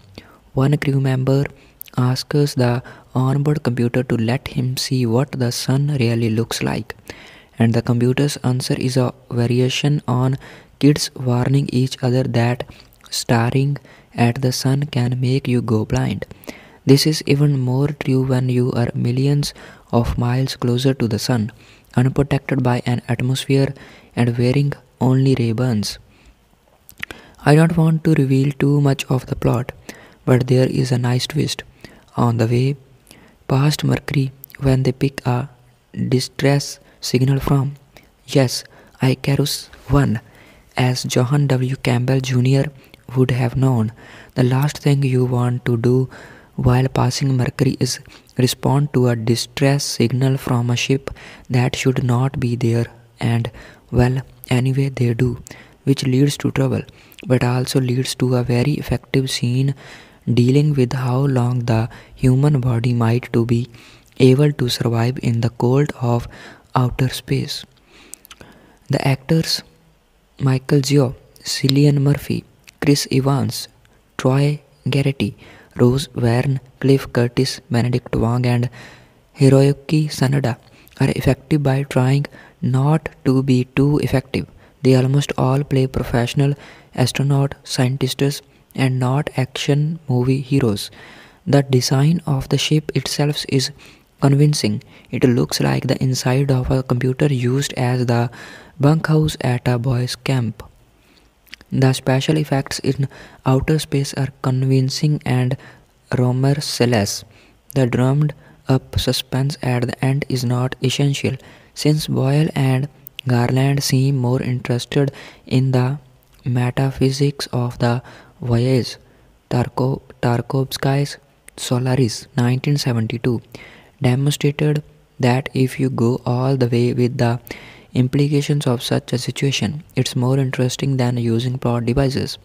One crew member asks the onboard computer to let him see what the sun really looks like, and the computer's answer is a variation on kids warning each other that staring at the sun can make you go blind. This is even more true when you are millions of miles closer to the sun, unprotected by an atmosphere and wearing only Ray-Bans. I don't want to reveal too much of the plot, but there is a nice twist. On the way past Mercury, when they pick a distress signal from, yes, Icarus 1, as John W. Campbell Jr. would have known, the last thing you want to do while passing Mercury is respond to a distress signal from a ship that should not be there, and well, anyway, they do, which leads to trouble but also leads to a very effective scene dealing with how long the human body might to be able to survive in the cold of outer space. The actors Michael Yeoh, Cillian Murphy, Chris Evans, Troy Garity, Rose Byrne, Cliff Curtis, Benedict Wong, and Hiroyuki Sanada are effective by trying not to be too effective. They almost all play professional astronaut, scientists, and not action movie heroes. The design of the ship itself is convincing. It looks like the inside of a computer used as the bunkhouse at a boys' camp. The special effects in outer space are convincing and remorseless. The drummed up suspense at the end is not essential, since Boyle and Garland seem more interested in the metaphysics of the voyage. Tarko, Tarkovsky's Solaris 1972 demonstrated that if you go all the way with the implications of such a situation, it's more interesting than using plot devices.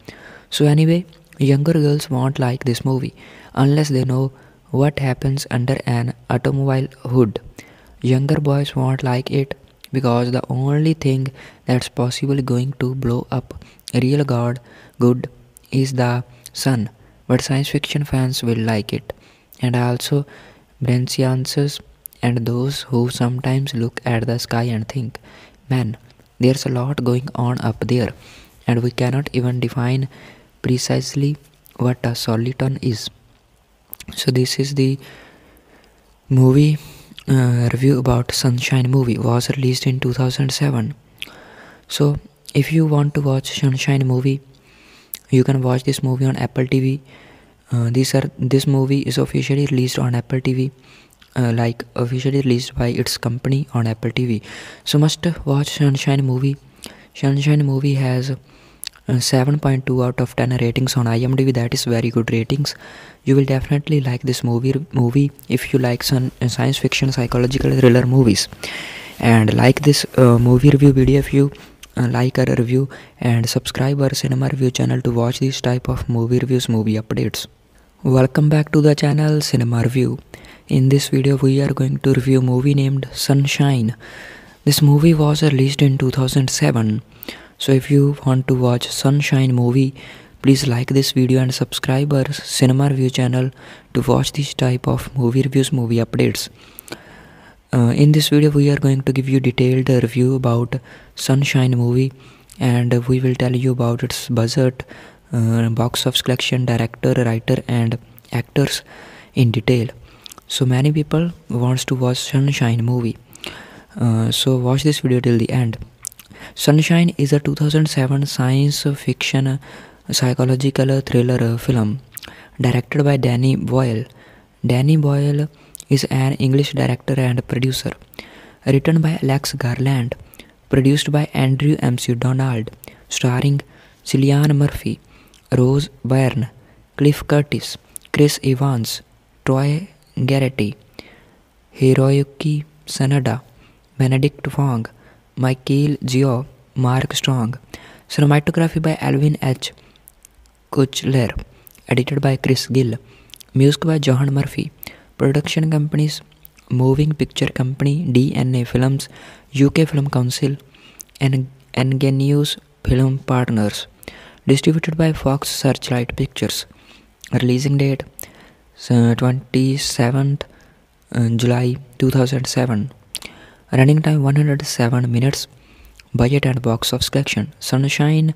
So, anyway, younger girls won't like this movie unless they know what happens under an automobile hood. Younger boys won't like it because the only thing that's possibly going to blow up real god good is the sun but science fiction fans will like it and also Brentianses and those who sometimes look at the sky and think man there's a lot going on up there and we cannot even define precisely what a soliton is so this is the movie uh, review about Sunshine movie was released in 2007. So if you want to watch Sunshine movie, you can watch this movie on Apple TV. Uh, these are this movie is officially released on Apple TV, uh, like officially released by its company on Apple TV. So must watch Sunshine movie. Sunshine movie has uh, 7.2 out of 10 ratings on IMDb. That is very good ratings you will definitely like this movie movie if you like some uh, science fiction psychological thriller movies and like this uh, movie review video if you Uh, like our review and subscribe our cinema review channel to watch these type of movie reviews movie updates. Welcome back to the channel cinema review. In this video we are going to review movie named sunshine. This movie was released in 2007 so if you want to watch sunshine movie Please like this video and subscribe our cinema review channel to watch this type of movie reviews, movie updates. Uh, in this video we are going to give you detailed review about Sunshine movie and we will tell you about its budget, uh, box office collection, director, writer and actors in detail. So many people wants to watch Sunshine movie. Uh, so watch this video till the end. Sunshine is a 2007 science fiction psychological thriller film directed by Danny Boyle. Danny Boyle is an English director and producer. Written by Alex Garland, produced by Andrew Macdonald, starring Cillian Murphy, Rose Byrne, Cliff Curtis, Chris Evans, Troy Garity, Hiroyuki Sanada, Benedict Wong, Michael Yeoh, Mark Strong. Cinematography by Alwin H. Küchler. Edited by Chris Gill. Music by John Murphy. Production companies Moving Picture Company, DNA Films, UK Film Council, and Ingenious Film Partners. Distributed by Fox Searchlight Pictures. Releasing date 27th uh, July 2007. Running time 107 minutes. Budget and box office collection. Sunshine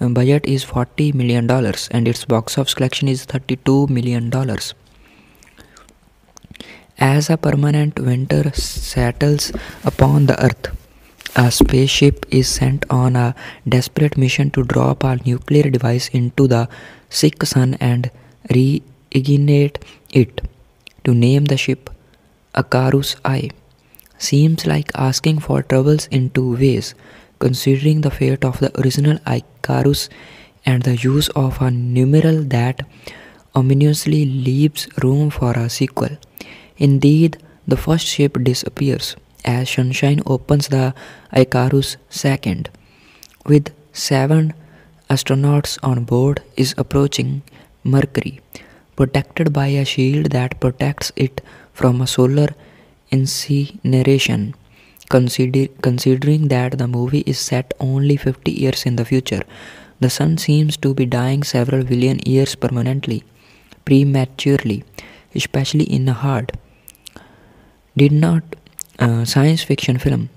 uh, budget is 40 million dollars and its box office collection is 32 million dollars. As a permanent winter settles upon the earth, a spaceship is sent on a desperate mission to drop a nuclear device into the sick sun and reignite it. To name the ship Icarus I seems like asking for troubles in two ways, considering the fate of the original Icarus and the use of a numeral that ominously leaves room for a sequel. Indeed, the first ship disappears as Sunshine opens the Icarus second. With seven astronauts on board, is approaching Mercury, protected by a shield that protects it from a solar incineration. Consider, considering that the movie is set only 50 years in the future, the sun seems to be dying several billion years permanently, prematurely, especially in a hard, did not uh, science fiction film.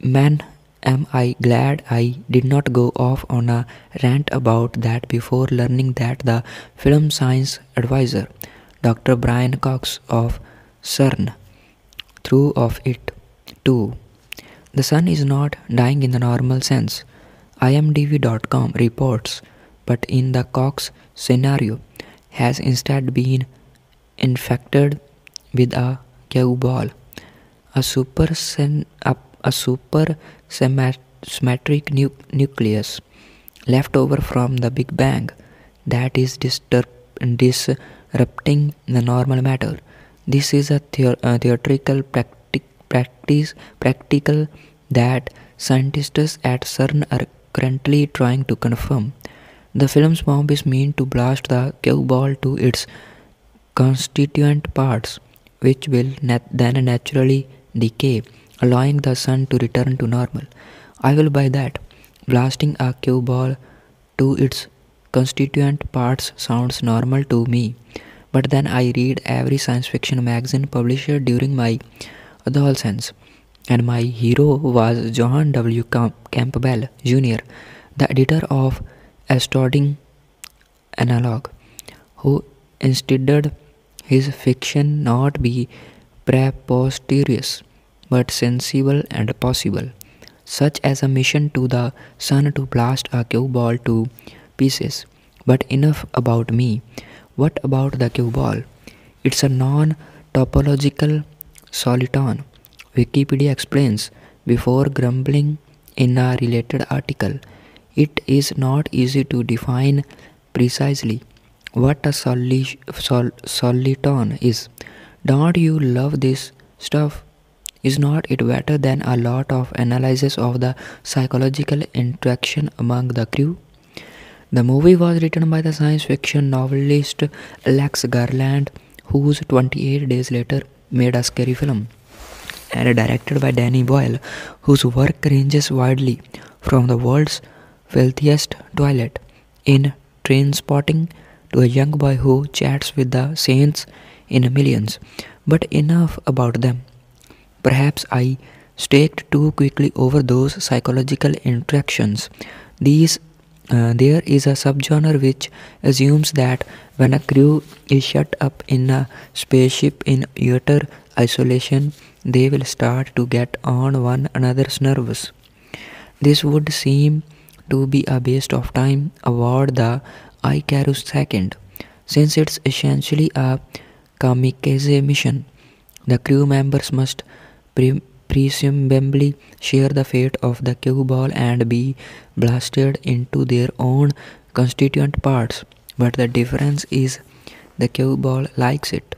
Man, am I glad I did not go off on a rant about that before learning that the film science advisor, Dr. Brian Cox of CERN, through of it too. The sun is not dying in the normal sense. IMDb.com reports, but in the Cox scenario, has instead been infected with a cue ball, a super a, a super symmetric nu nucleus left over from the Big Bang that is disturb disrupting the normal matter. This is a, a theoretical practic practice practical that scientists at CERN are currently trying to confirm. The film's bomb is meant to blast the cue ball to its constituent parts, which will nat then naturally decay, allowing the sun to return to normal. I will buy that. Blasting a cue ball to its constituent parts sounds normal to me. But then I read every science fiction magazine published during my adolescence, and my hero was John W. Campbell Jr., the editor of Astounding Analog, who insisted his fiction not be preposterous but sensible and possible, such as a mission to the sun to blast a cue ball to pieces. But enough about me. What about the cue ball? It's a non topological soliton, Wikipedia explains before grumbling in a related article. It is not easy to define precisely what a soli sol soliton is. Don't you love this stuff? Is not it better than a lot of analysis of the psychological interaction among the crew? The movie was written by the science fiction novelist Alex Garland, whose 28 Days Later made a scary film, and directed by Danny Boyle, whose work ranges widely from the world's filthiest toilet in Trainspotting to a young boy who chats with the saints in millions. But enough about them. Perhaps I staked too quickly over those psychological interactions. These uh, there is a subgenre which assumes that when a crew is shut up in a spaceship in utter isolation, they will start to get on one another's nerves. This would seem to be a waste of time award the Icarus second, since it's essentially a kamikaze mission. The crew members must pre- presumably share the fate of the cue ball and be blasted into their own constituent parts. But the difference is the cue ball likes it.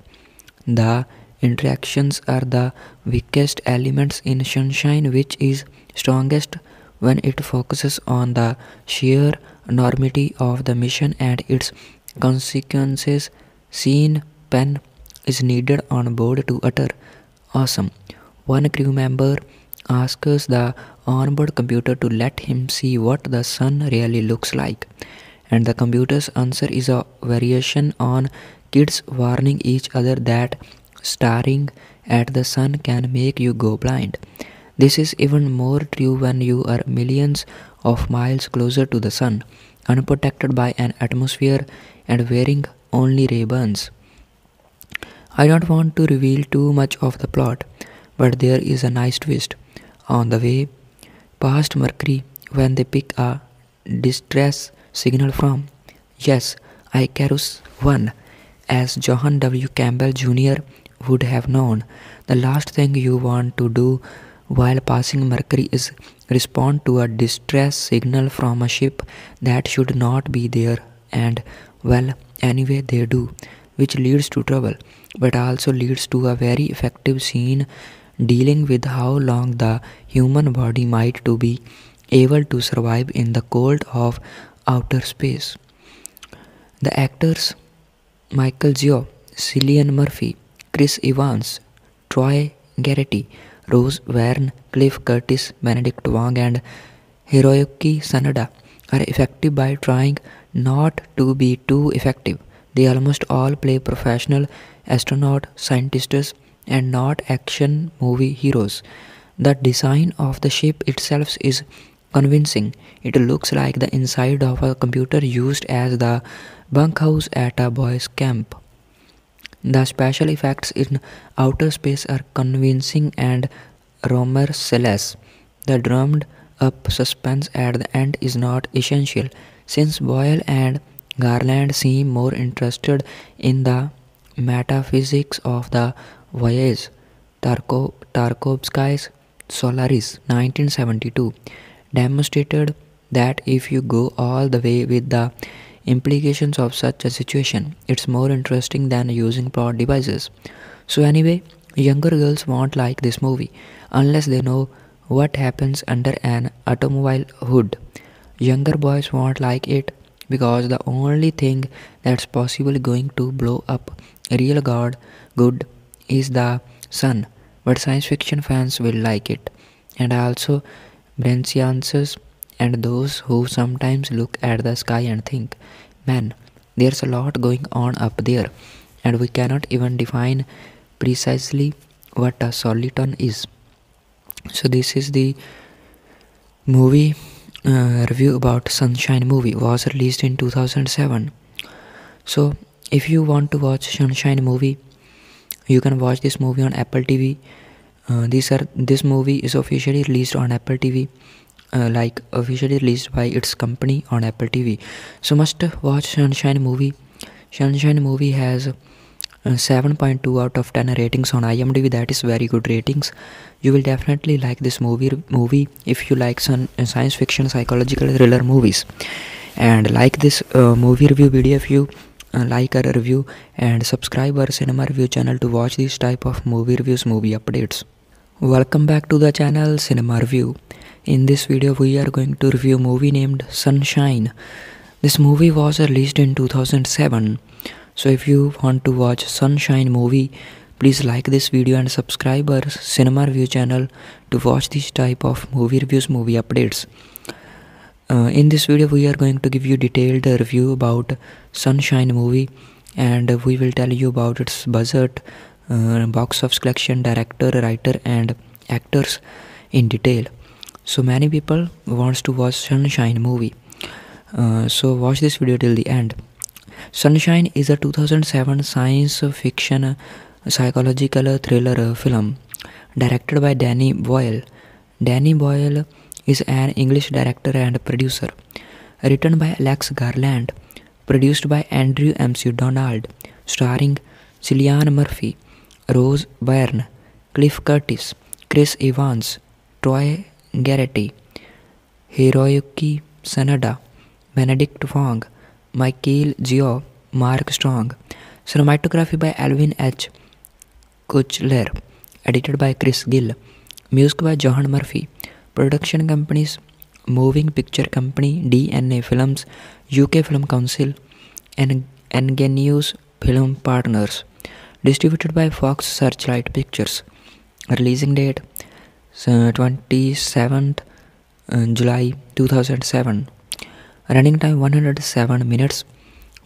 The interactions are the weakest elements in sunshine, which is strongest when it focuses on the sheer enormity of the mission and its consequences. Sean Penn is needed on board to utter awesome. One crew member asks the onboard computer to let him see what the sun really looks like, and the computer's answer is a variation on kids warning each other that staring at the sun can make you go blind. This is even more true when you are millions of miles closer to the sun, unprotected by an atmosphere and wearing only Ray-Bans. I don't want to reveal too much of the plot, but there is a nice twist. On the way past Mercury, when they pick a distress signal from, yes, Icarus 1, as John W. Campbell Jr. would have known, the last thing you want to do while passing Mercury is respond to a distress signal from a ship that should not be there, and well, anyway, they do, which leads to trouble but also leads to a very effective scene dealing with how long the human body might to be able to survive in the cold of outer space. The actors Michael Yeoh, Cillian Murphy, Chris Evans, Troy Garity, Rose Byrne, Cliff Curtis, Benedict Wong, and Hiroyuki Sanada are effective by trying not to be too effective. They almost all play professional astronaut, scientists, and not action movie heroes. The design of the ship itself is convincing. It looks like the inside of a computer used as the bunkhouse at a boys' camp. The special effects in outer space are convincing and remorseless. The drummed up suspense at the end is not essential, since Boyle and Garland seem more interested in the metaphysics of the voyage. Tarko, Tarkovsky's Solaris 1972 demonstrated that if you go all the way with the implications of such a situation, it's more interesting than using plot devices. So, anyway, younger girls won't like this movie unless they know what happens under an automobile hood. Younger boys won't like it because the only thing that's possibly going to blow up real god good is the sun but science fiction fans will like it and also Brentiances and those who sometimes look at the sky and think man there's a lot going on up there and we cannot even define precisely what a soliton is. So this is the movie uh, review about sunshine movie was released in 2007 so if you want to watch sunshine movie you can watch this movie on apple tv uh, these are this movie is officially released on apple tv uh, like officially released by its company on apple tv so must watch sunshine movie. Sunshine movie has uh, 7.2 out of 10 ratings on imdb that is very good ratings. You will definitely like this movie movie if you like some uh, science fiction psychological thriller movies. And like this uh, movie review video if you uh, like our review. And subscribe our cinema review channel to watch this type of movie reviews movie updates. Welcome back to the channel cinema review in this video we are going to review movie named sunshine. This movie was released in 2007 so if you want to watch sunshine movie please like this video and subscribe our cinema review channel to watch this type of movie reviews movie updates. Uh, in this video we are going to give you detailed review about sunshine movie and we will tell you about its budget uh, box office collection director writer and actors in detail so many people wants to watch sunshine movie. Uh, so watch this video till the end. Sunshine is a 2007 science fiction psychological thriller film directed by Danny Boyle. Danny Boyle is an English director and producer. Written by Alex Garland, produced by Andrew Macdonald, starring Cillian Murphy, Rose Byrne, Cliff Curtis, Chris Evans, Troy Garrity, Hiroyuki Sanada, Benedict Wong, Michael Gio, Mark Strong. Cinematography by Alvin H. Kuchler. Edited by Chris Gill. Music by John Murphy. Production companies Moving Picture Company, DNA Films, UK Film Council, and Ingenious Film Partners. Distributed by Fox Searchlight Pictures. Releasing date 27th uh, July 2007. Running time 107 minutes.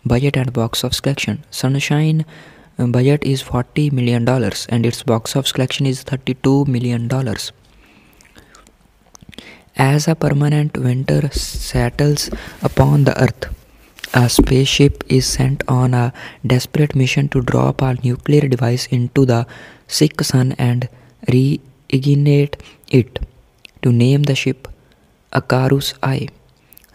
Budget and box office collection. Sunshine uh, budget is 40 million dollars and its box office collection is 32 million dollars. As a permanent winter settles upon the earth, a spaceship is sent on a desperate mission to drop a nuclear device into the sick sun and reignite it. To name the ship Icarus I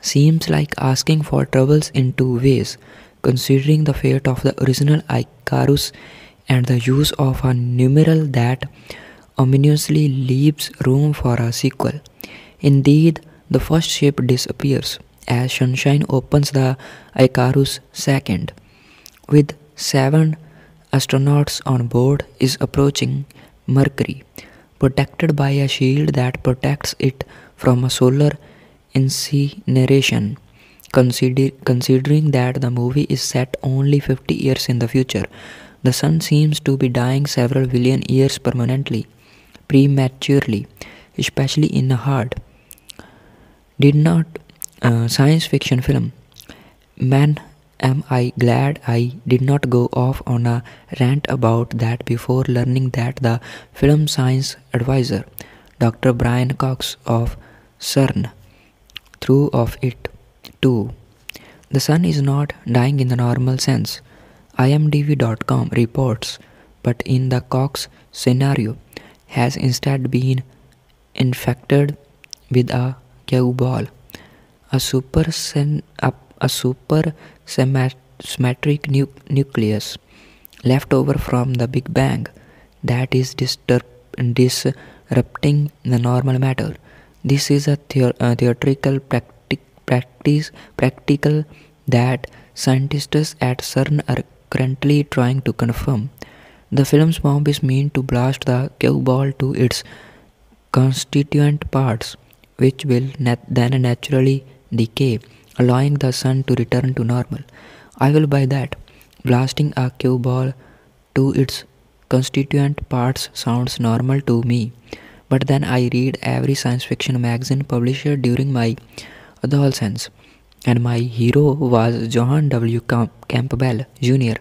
seems like asking for troubles in two ways, considering the fate of the original Icarus and the use of a numeral that ominously leaves room for a sequel. Indeed, the first ship disappears as Sunshine opens the Icarus II. With seven astronauts on board is approaching Mercury, protected by a shield that protects it from a solar incineration. Consider, considering that the movie is set only 50 years in the future, the sun seems to be dying several billion years permanently, prematurely, especially in the heart. Did not uh, science fiction film. Man, am I glad I did not go off on a rant about that before learning that the film science advisor, Dr. Brian Cox of CERN, threw of it too. The sun is not dying in the normal sense. IMDb.com reports, but in the Cox scenario, has instead been infected with a Q-ball a super a, a super symmetric nu nucleus left over from the Big Bang that is disturb disrupting the normal matter. This is a, a theoretical practic practice practical that scientists at CERN are currently trying to confirm. The film's bomb is meant to blast the Q-ball to its constituent parts, which will nat then naturally decay, allowing the sun to return to normal. I will buy that. Blasting a Q-ball to its constituent parts sounds normal to me. But then I read every science fiction magazine published during my adolescence, and my hero was John W. Campbell Jr.,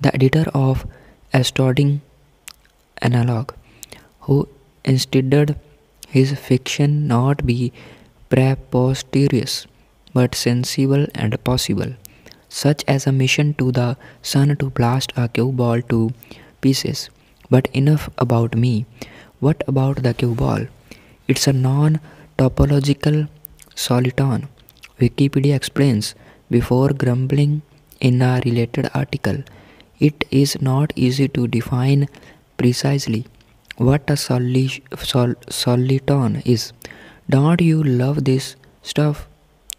the editor of Astounding Analog, who insisted his fiction not be preposterous but sensible and possible, such as a mission to the sun to blast a Q-ball to pieces. But enough about me. What about the Q-ball? It's a non topological soliton, Wikipedia explains before grumbling in a related article. It is not easy to define precisely what a soli- sol- soliton is. Don't you love this stuff?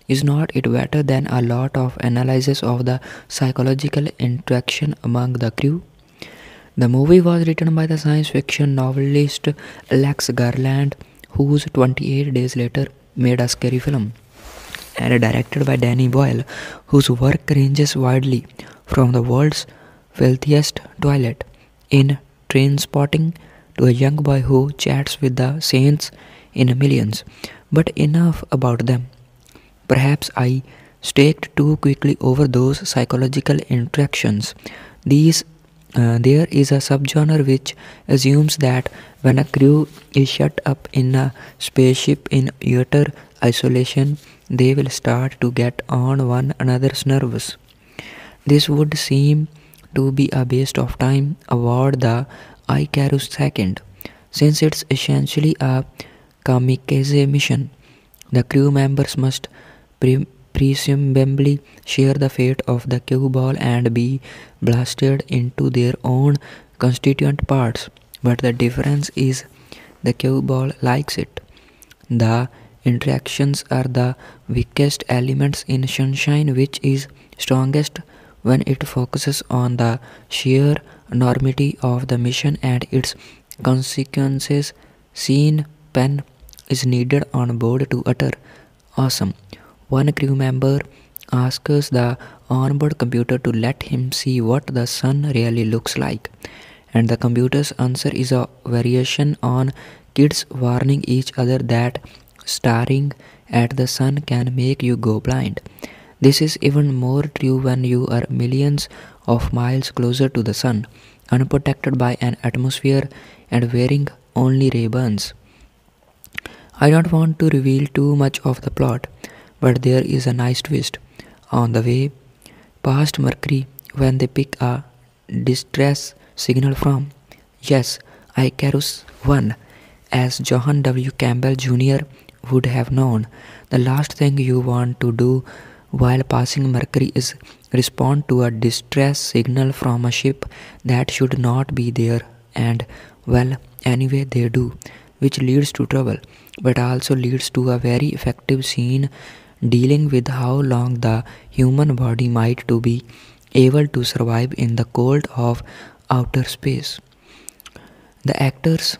Is not it better than a lot of analysis of the psychological interaction among the crew? The movie was written by the science fiction novelist Alex Garland, whose 28 days later made a scary film, and directed by Danny Boyle, whose work ranges widely from the world's filthiest toilet in Trainspotting to a young boy who chats with the saints in millions, but enough about them. Perhaps I staked too quickly over those psychological interactions. These uh, there is a subgenre which assumes that when a crew is shut up in a spaceship in utter isolation, they will start to get on one another's nerves. This would seem to be a waste of time. Award the Icarus second Since it's essentially a kamikaze mission, the crew members must presumably share the fate of the Q-ball and be blasted into their own constituent parts. But the difference is the Q-ball likes it. The interactions are the weakest elements in Sunshine, which is strongest when it focuses on the sheer enormity of the mission and its consequences. Sean Penn is needed on board to utter awesome. One crew member asks the onboard computer to let him see what the sun really looks like, and the computer's answer is a variation on kids warning each other that staring at the sun can make you go blind. This is even more true when you are millions of miles closer to the sun, unprotected by an atmosphere and wearing only Ray-Bans. I don't want to reveal too much of the plot, but there is a nice twist. On the way past Mercury, when they pick a distress signal from, yes, Icarus 1, as John W. Campbell Jr. would have known, the last thing you want to do while passing Mercury is respond to a distress signal from a ship that should not be there, and well, anyway, they do, which leads to trouble, but also leads to a very effective scene dealing with how long the human body might to be able to survive in the cold of outer space. The actors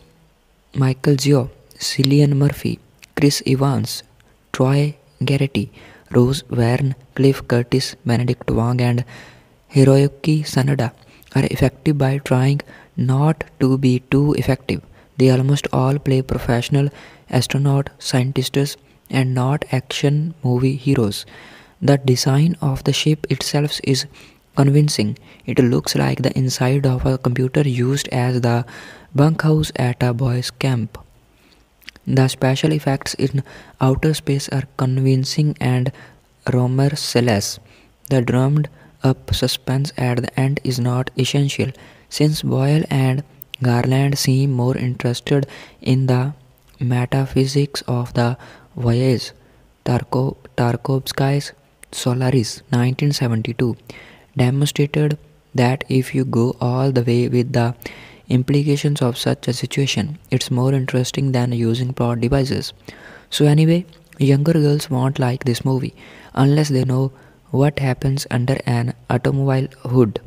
Michael Yeoh, Cillian Murphy, Chris Evans, Troy Garity, Rose Byrne, Cliff Curtis, Benedict Wong, and Hiroyuki Sanada are effective by trying not to be too effective. They almost all play professional astronaut scientists and not action movie heroes. The design of the ship itself is convincing. It looks like the inside of a computer used as the bunkhouse at a boys' camp. The special effects in outer space are convincing and remerciless. The drummed up suspense at the end is not essential, since Boyle and Garland seem more interested in the metaphysics of the voyage. Tarko, Tarkovsky's Solaris 1972 demonstrated that if you go all the way with the implications of such a situation. It's more interesting than using plot devices. So, anyway, younger girls won't like this movie unless they know what happens under an automobile hood.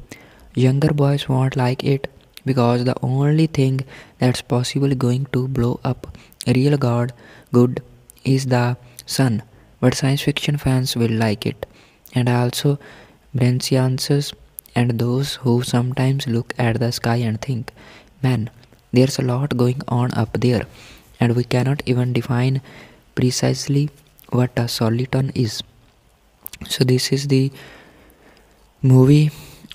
Younger boys won't like it because the only thing that's possibly going to blow up a real god good is the sun. But science fiction fans will like it. And also Brentianses and those who sometimes look at the sky and think, man, there's a lot going on up there, and we cannot even define precisely what a soliton is. So, this is the movie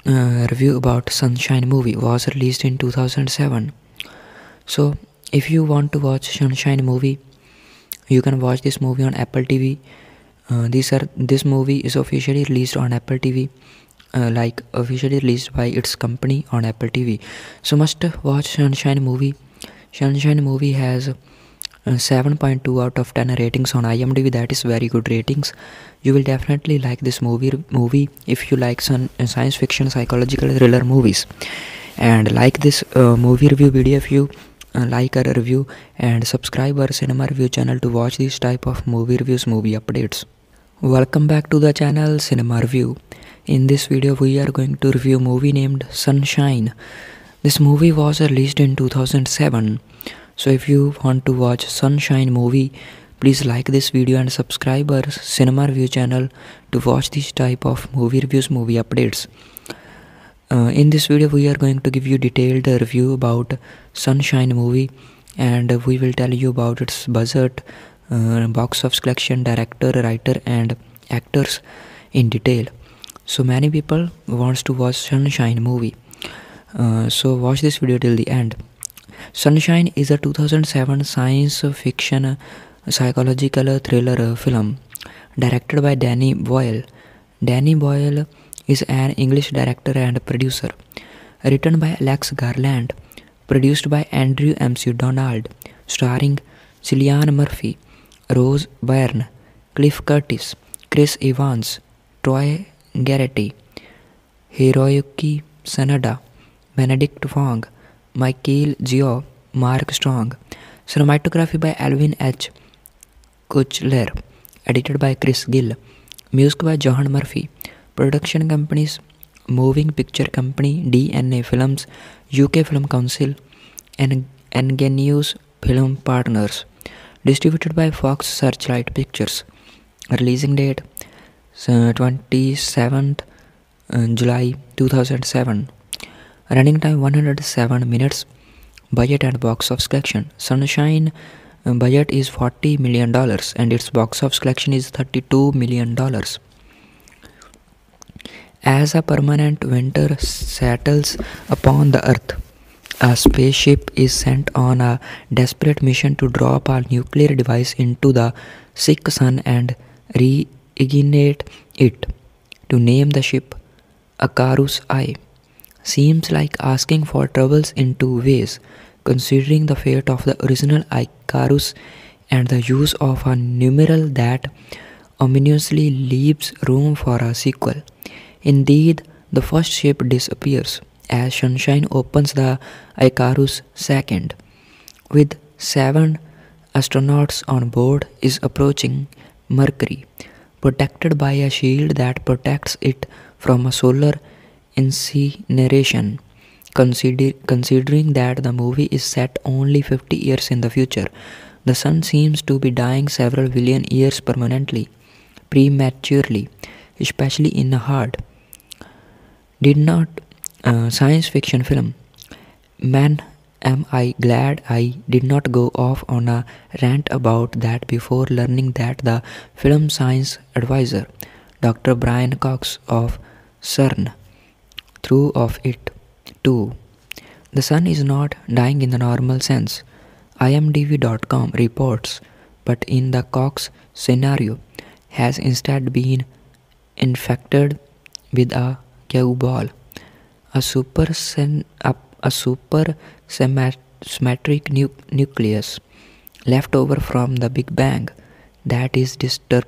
uh, review about Sunshine movie was released in 2007. So, if you want to watch Sunshine movie, you can watch this movie on Apple TV. Uh, these are this movie is officially released on Apple TV uh, like officially released by its company on Apple TV. So must watch Sunshine movie. Sunshine movie has uh, 7.2 out of 10 ratings on IMDb. That is very good ratings. You will definitely like this movie. Movie if you like some uh, science fiction, psychological thriller movies, and like this uh, movie review video. If you Uh, like our review and subscribe our cinema review channel to watch these type of movie reviews, movie updates. Welcome back to the channel Cinema Review. In this video we are going to review movie named Sunshine. This movie was released in 2007. So if you want to watch Sunshine movie, please like this video and subscribe our cinema review channel to watch this type of movie reviews, movie updates. Uh, in this video we are going to give you detailed review about Sunshine movie and we will tell you about its budget, uh, box office collection, director, writer and actors in detail. So many people wants to watch sunshine movie. Uh, so watch this video till the end. Sunshine is a 2007 science fiction psychological thriller film directed by danny boyle. Danny boyle is an english director and producer written by alex garland produced by Andrew Macdonald, starring Cillian Murphy, Rose Byrne, Cliff Curtis, Chris Evans, Troy Garity, Hiroyuki Sanada, Benedict Wong, Michael Yeoh, Mark Strong. Cinematography by Alwin H. Küchler. Edited by Chris Gill. Music by John Murphy. Production companies Moving Picture Company, DNA Films, UK Film Council, and Ingenious Film Partners. Distributed by Fox Searchlight Pictures. Releasing date 27th uh, July 2007. Running time 107 minutes. Budget and box office collection. Sunshine uh, budget is 40 million dollars and its box office collection is 32 million dollars. As a permanent winter settles upon the earth, a spaceship is sent on a desperate mission to drop a nuclear device into the sick sun and reignite it. To name the ship Icarus I seems like asking for troubles in two ways, considering the fate of the original Icarus and the use of a numeral that ominously leaves room for a sequel. Indeed, the first ship disappears as Sunshine opens the Icarus second. With seven astronauts on board, is approaching Mercury, protected by a shield that protects it from a solar incineration. Consider, considering that the movie is set only 50 years in the future, the sun seems to be dying several billion years permanently, prematurely, especially in the hard, did not uh, science fiction film. Man, am I glad I did not go off on a rant about that before learning that the film science advisor, Dr. Brian Cox of CERN, through of it too. The sun is not dying in the normal sense. IMDb.com reports, but in the Cox scenario, has instead been infected with a cue ball, a super a, a super symmetric nu nucleus left over from the Big Bang that is disturb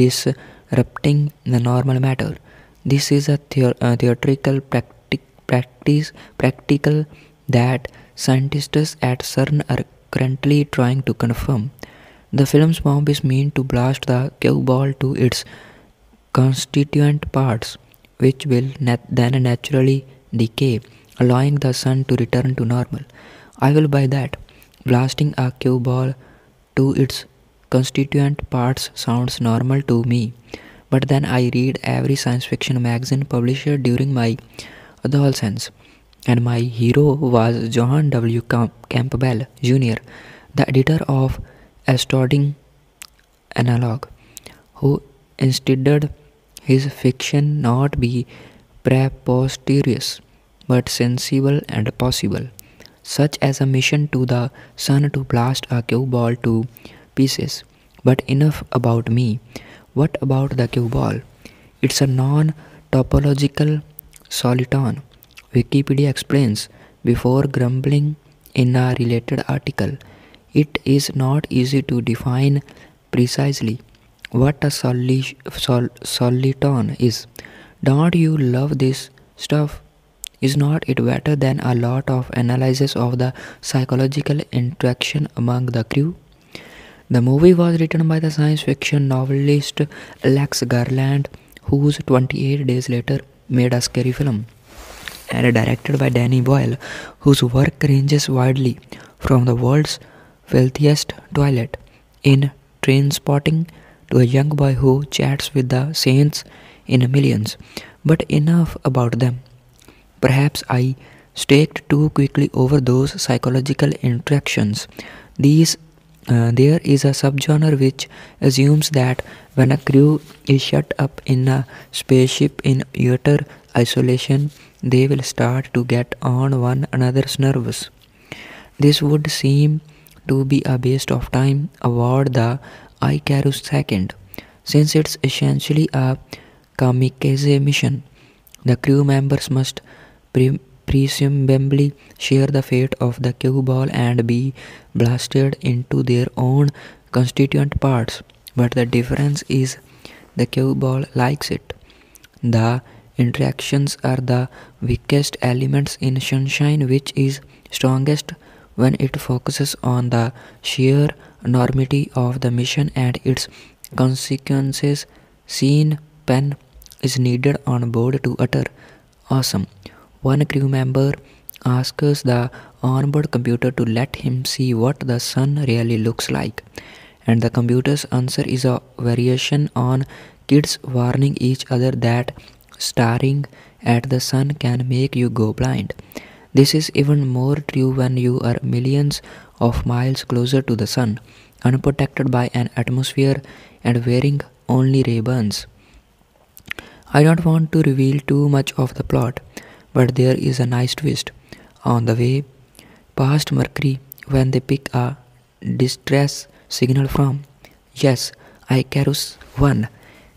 disrupting the normal matter. This is a, theor a theoretical practic practice practical that scientists at CERN are currently trying to confirm. The film's bomb is meant to blast the Q-ball to its constituent parts, which will nat then naturally decay, allowing the sun to return to normal. I will buy that. Blasting a cue ball to its constituent parts sounds normal to me. But then I read every science fiction magazine published during my adolescence, and my hero was John W. Campbell Jr., the editor of Astounding Analog, who insisted his fiction not be preposterous but sensible and possible, such as a mission to the sun to blast a Q-ball to pieces. But enough about me. What about the Q-ball? It's a non-topological soliton, Wikipedia explains before grumbling in a related article. It is not easy to define precisely what a soli- sol- soliton is. Don't you love this stuff? Is not it better than a lot of analysis of the psychological interaction among the crew? The movie was written by the science fiction novelist Alex Garland, whose 28 Days Later made a scary film, and directed by Danny Boyle, whose work ranges widely from the world's filthiest toilet in Trainspotting to a young boy who chats with the saints in millions. But enough about them. Perhaps I staked too quickly over those psychological interactions. These uh, there is a subgenre which assumes that when a crew is shut up in a spaceship in utter isolation, they will start to get on one another's nerves. This would seem to be a waste of time award the Icarus second, since it's essentially a kamikaze mission. The crew members must pre presumably share the fate of the Q-ball and be blasted into their own constituent parts. But the difference is the Q-ball likes it. The interactions are the weakest elements in sunshine, which is strongest when it focuses on the sheer enormity of the mission and its consequences. Sean Penn is needed on board to utter awesome. One crew member asks the onboard computer to let him see what the sun really looks like, and the computer's answer is a variation on kids warning each other that staring at the sun can make you go blind. This is even more true when you are millions of miles closer to the sun, unprotected by an atmosphere and wearing only Ray-Bans. I don't want to reveal too much of the plot, but there is a nice twist. On the way past Mercury, when they pick a distress signal from, yes, Icarus 1,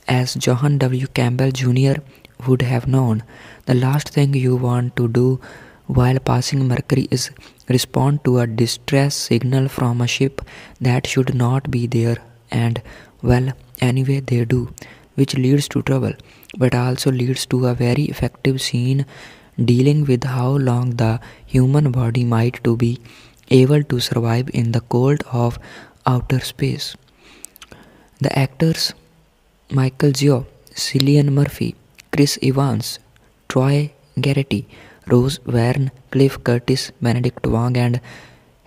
as John W. Campbell Jr. would have known, the last thing you want to do while passing Mercury is respond to a distress signal from a ship that should not be there, and well, anyway, they do, which leads to trouble but also leads to a very effective scene dealing with how long the human body might to be able to survive in the cold of outer space. The actors Michael Yeoh, Cillian Murphy, Chris Evans, Troy Garity, Rose Byrne, Cliff Curtis, Benedict Wong, and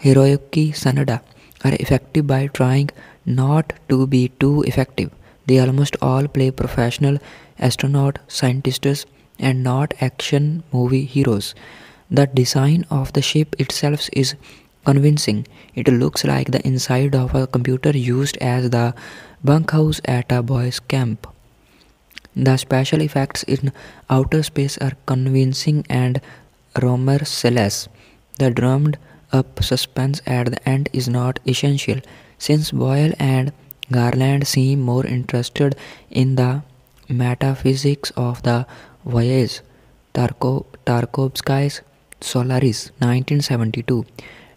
Hiroyuki Sanada are effective by trying not to be too effective. They almost all play professional astronaut, scientists, and not action movie heroes. The design of the ship itself is convincing. It looks like the inside of a computer used as the bunkhouse at a boys' camp. The special effects in outer space are convincing and remorseless. The drummed up suspense at the end is not essential, since Boyle and Garland seem more interested in the metaphysics of the voyage. Tarko, Tarkovsky's Solaris 1972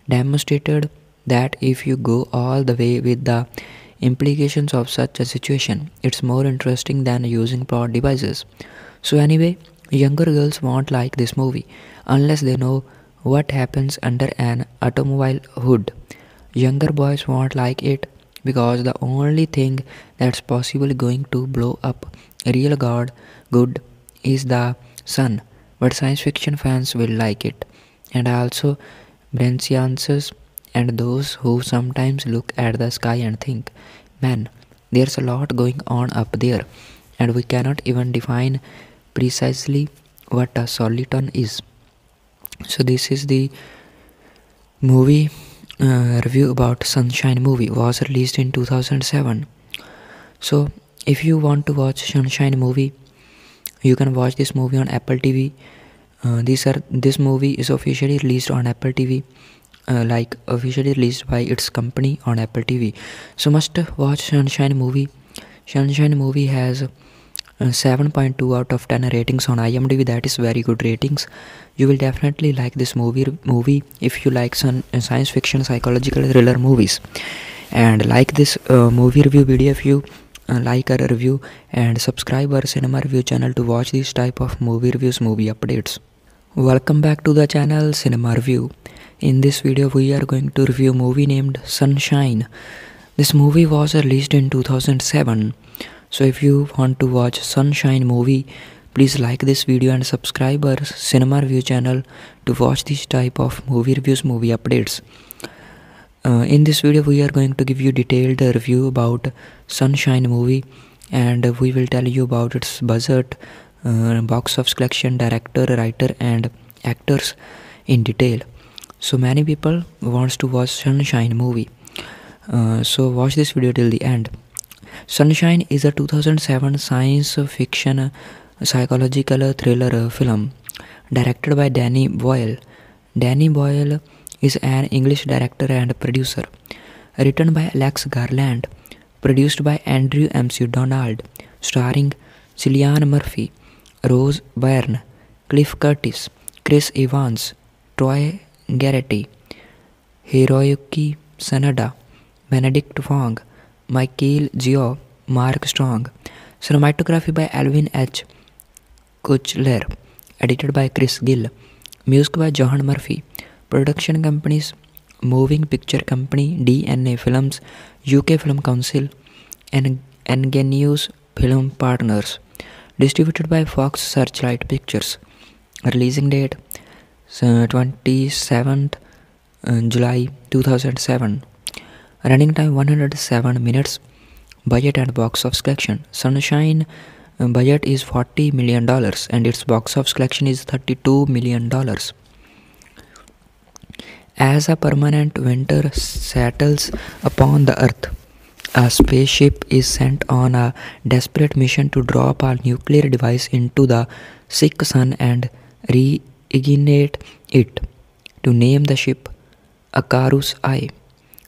demonstrated that if you go all the way with the implications of such a situation, it's more interesting than using plot devices. So, anyway, younger girls won't like this movie unless they know what happens under an automobile hood. Younger boys won't like it because the only thing that's possibly going to blow up real god good is the sun but science fiction fans will like it and also Brentiances and those who sometimes look at the sky and think man there's a lot going on up there and we cannot even define precisely what a soliton is so this is the movie uh, review about Sunshine movie was released in 2007. So if you want to watch Sunshine movie, you can watch this movie on Apple TV. Uh, these are this movie is officially released on Apple TV, uh, like officially released by its company on Apple TV. So must watch Sunshine movie. Sunshine movie has uh, 7.2 out of 10 ratings on IMDb. That is very good ratings you will definitely like this movie movie if you like some uh, science fiction psychological thriller movies and like this uh, movie review video if you uh, like our review and subscribe our cinema review channel to watch these type of movie reviews movie updates welcome back to the channel cinema review in this video we are going to review movie named sunshine this movie was released in 2007 so if you want to watch sunshine movie Please like this video and subscribe our cinema review channel to watch this type of movie reviews, movie updates. Uh, in this video, we are going to give you detailed review about Sunshine movie and we will tell you about its budget, uh, box office collection, director, writer and actors in detail. So many people wants to watch Sunshine movie. Uh, so watch this video till the end. Sunshine is a 2007 science fiction psychological thriller film directed by Danny Boyle. Danny Boyle is an English director and producer. Written by Alex Garland, produced by Andrew Macdonald, starring Cillian Murphy, Rose Byrne, Cliff Curtis, Chris Evans, Troy Garrity, Hiroyuki Sanada, Benedict Wong, Michael Geo, Mark Strong. Cinematography by Alvin H. Kuchler. Edited by Chris Gill. Music by John Murphy. Production companies Moving Picture Company, DNA Films, UK Film Council, and Ingenious Film Partners. Distributed by Fox Searchlight Pictures. Releasing date 27th uh, July 2007. Running time 107 minutes. Budget and box office collection. Sunshine uh, budget is 40 million dollars and its box office collection is 32 million dollars. As a permanent winter settles upon the earth, a spaceship is sent on a desperate mission to drop a nuclear device into the sick sun and reignite it. To name the ship Icarus I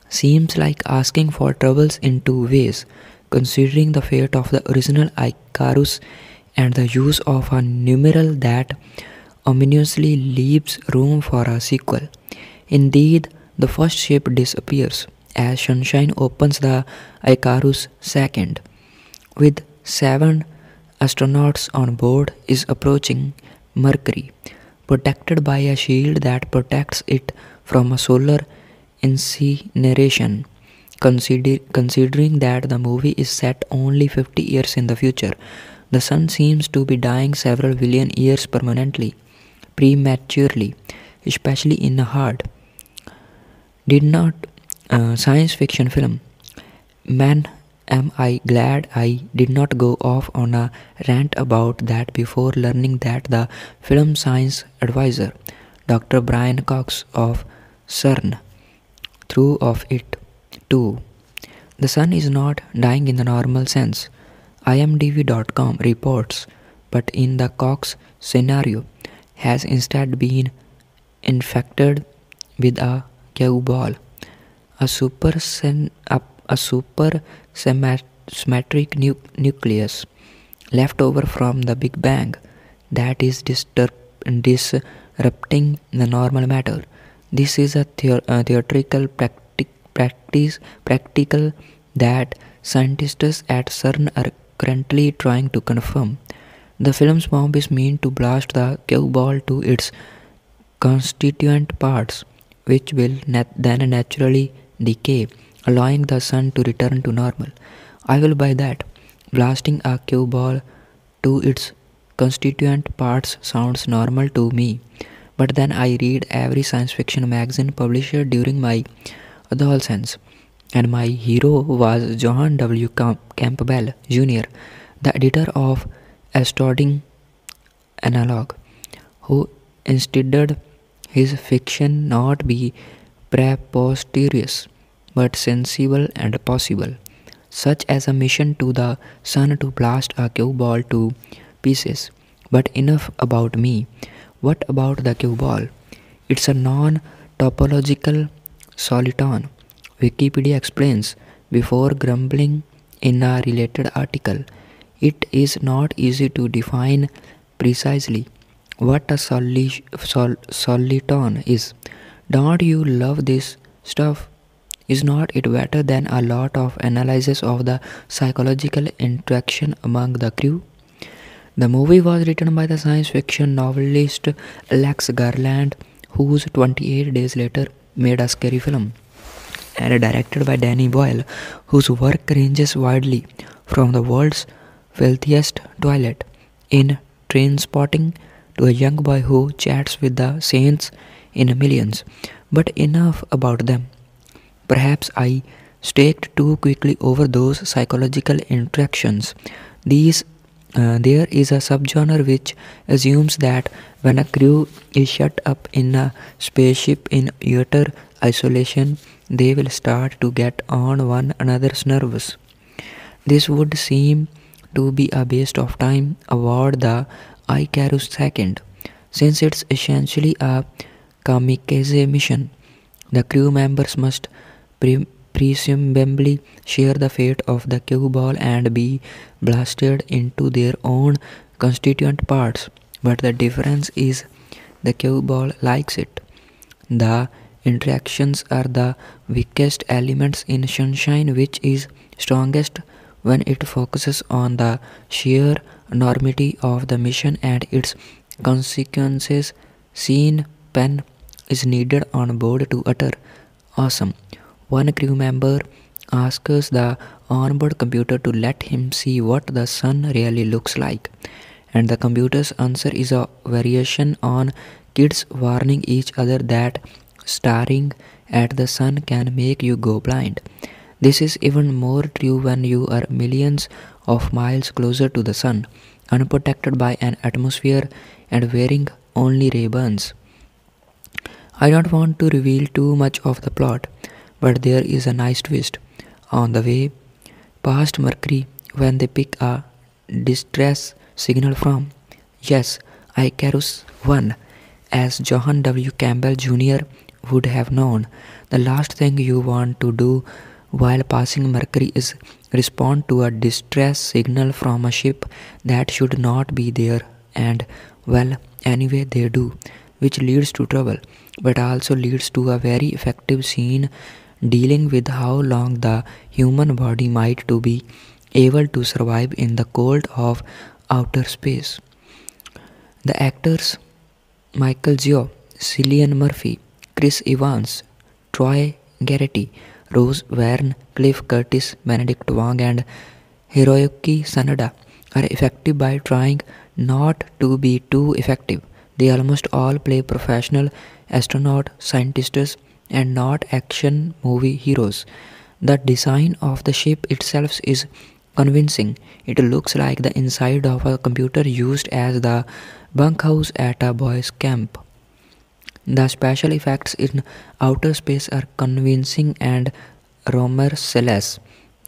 seems like asking for troubles in two ways, considering the fate of the original Icarus and the use of a numeral that ominously leaves room for a sequel. Indeed, the first ship disappears as Sunshine opens the Icarus II. With seven astronauts on board, is approaching Mercury, protected by a shield that protects it from a solar incineration. Consider, considering that the movie is set only 50 years in the future, the sun seems to be dying several billion years permanently, prematurely, especially in a hard, did not uh, science fiction film. Man, am I glad I did not go off on a rant about that before learning that the film science advisor, Dr. Brian Cox of CERN, threw of it too. The sun is not dying in the normal sense. IMDb.com reports, but in the Cox scenario, has instead been infected with a Q-ball a super a, a super symmetric nu nucleus left over from the Big Bang that is disturb disrupting the normal matter. This is a, a theoretical practic practice practical that scientists at CERN are currently trying to confirm. The film's bomb is meant to blast the Q-ball to its constituent parts, which will nat then naturally decay, allowing the sun to return to normal. I will buy that. Blasting a Q-ball to its constituent parts sounds normal to me. But then I read every science fiction magazine published during my adolescence, and my hero was John W. Campbell Jr., the editor of Astounding Analog, who insisted his fiction not be preposterous but sensible and possible, such as a mission to the sun to blast a Q-ball to pieces. But enough about me. What about the Q-ball? It's a non topological soliton, Wikipedia explains before grumbling in a related article. It is not easy to define precisely what a soli- sol- soliton is. Don't you love this stuff? Is not it better than a lot of analysis of the psychological interaction among the crew? The movie was written by the science fiction novelist Alex Garland, whose 28 Days Later made a scary film, and directed by Danny Boyle, whose work ranges widely from the world's filthiest toilet in Trainspotting to a young boy who chats with the saints in millions. But enough about them. Perhaps I staked too quickly over those psychological interactions. These uh, there is a subgenre which assumes that when a crew is shut up in a spaceship in utter isolation, they will start to get on one another's nerves. This would seem to be a waste of time award the Icarus second, since it's essentially a kamikaze mission. The crew members must pre- presumably share the fate of the Q-ball and be blasted into their own constituent parts. But the difference is the Q-ball likes it. The interactions are the weakest elements in Sunshine, which is strongest when it focuses on the sheer enormity of the mission and its consequences. Sean Penn is needed on board to utter awesome. One crew member asks the onboard computer to let him see what the sun really looks like. And the computer's answer is a variation on kids warning each other that staring at the sun can make you go blind. This is even more true when you are millions of miles closer to the sun, unprotected by an atmosphere and wearing only Ray-Bans. I don't want to reveal too much of the plot, but there is a nice twist. On the way past Mercury, when they pick a distress signal from, yes, Icarus 1, as John W. Campbell Jr. would have known, the last thing you want to do while passing Mercury is respond to a distress signal from a ship that should not be there, and well, anyway, they do, which leads to trouble, but also leads to a very effective scene dealing with how long the human body might to be able to survive in the cold of outer space. The actors Michael Yeoh, Cillian Murphy, Chris Evans, Troy Garity, Rose Byrne, Cliff Curtis, Benedict Wong, and Hiroyuki Sanada are effective by trying not to be too effective. They almost all play professional astronaut scientists and not action movie heroes. The design of the ship itself is convincing. It looks like the inside of a computer used as the bunkhouse at a boys' camp. The special effects in outer space are convincing and remorseless.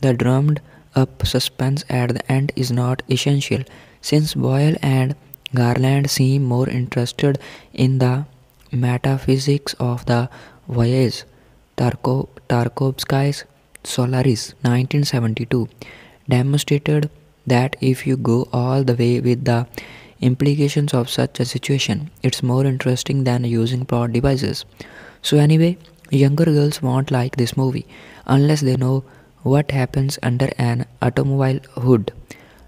The drummed up suspense at the end is not essential, since Boyle and Garland seem more interested in the metaphysics of the voyage. Tarko, Tarkovsky's Solaris 1972 demonstrated that if you go all the way with the implications of such a situation, it's more interesting than using plot devices. So, anyway, younger girls won't like this movie unless they know what happens under an automobile hood.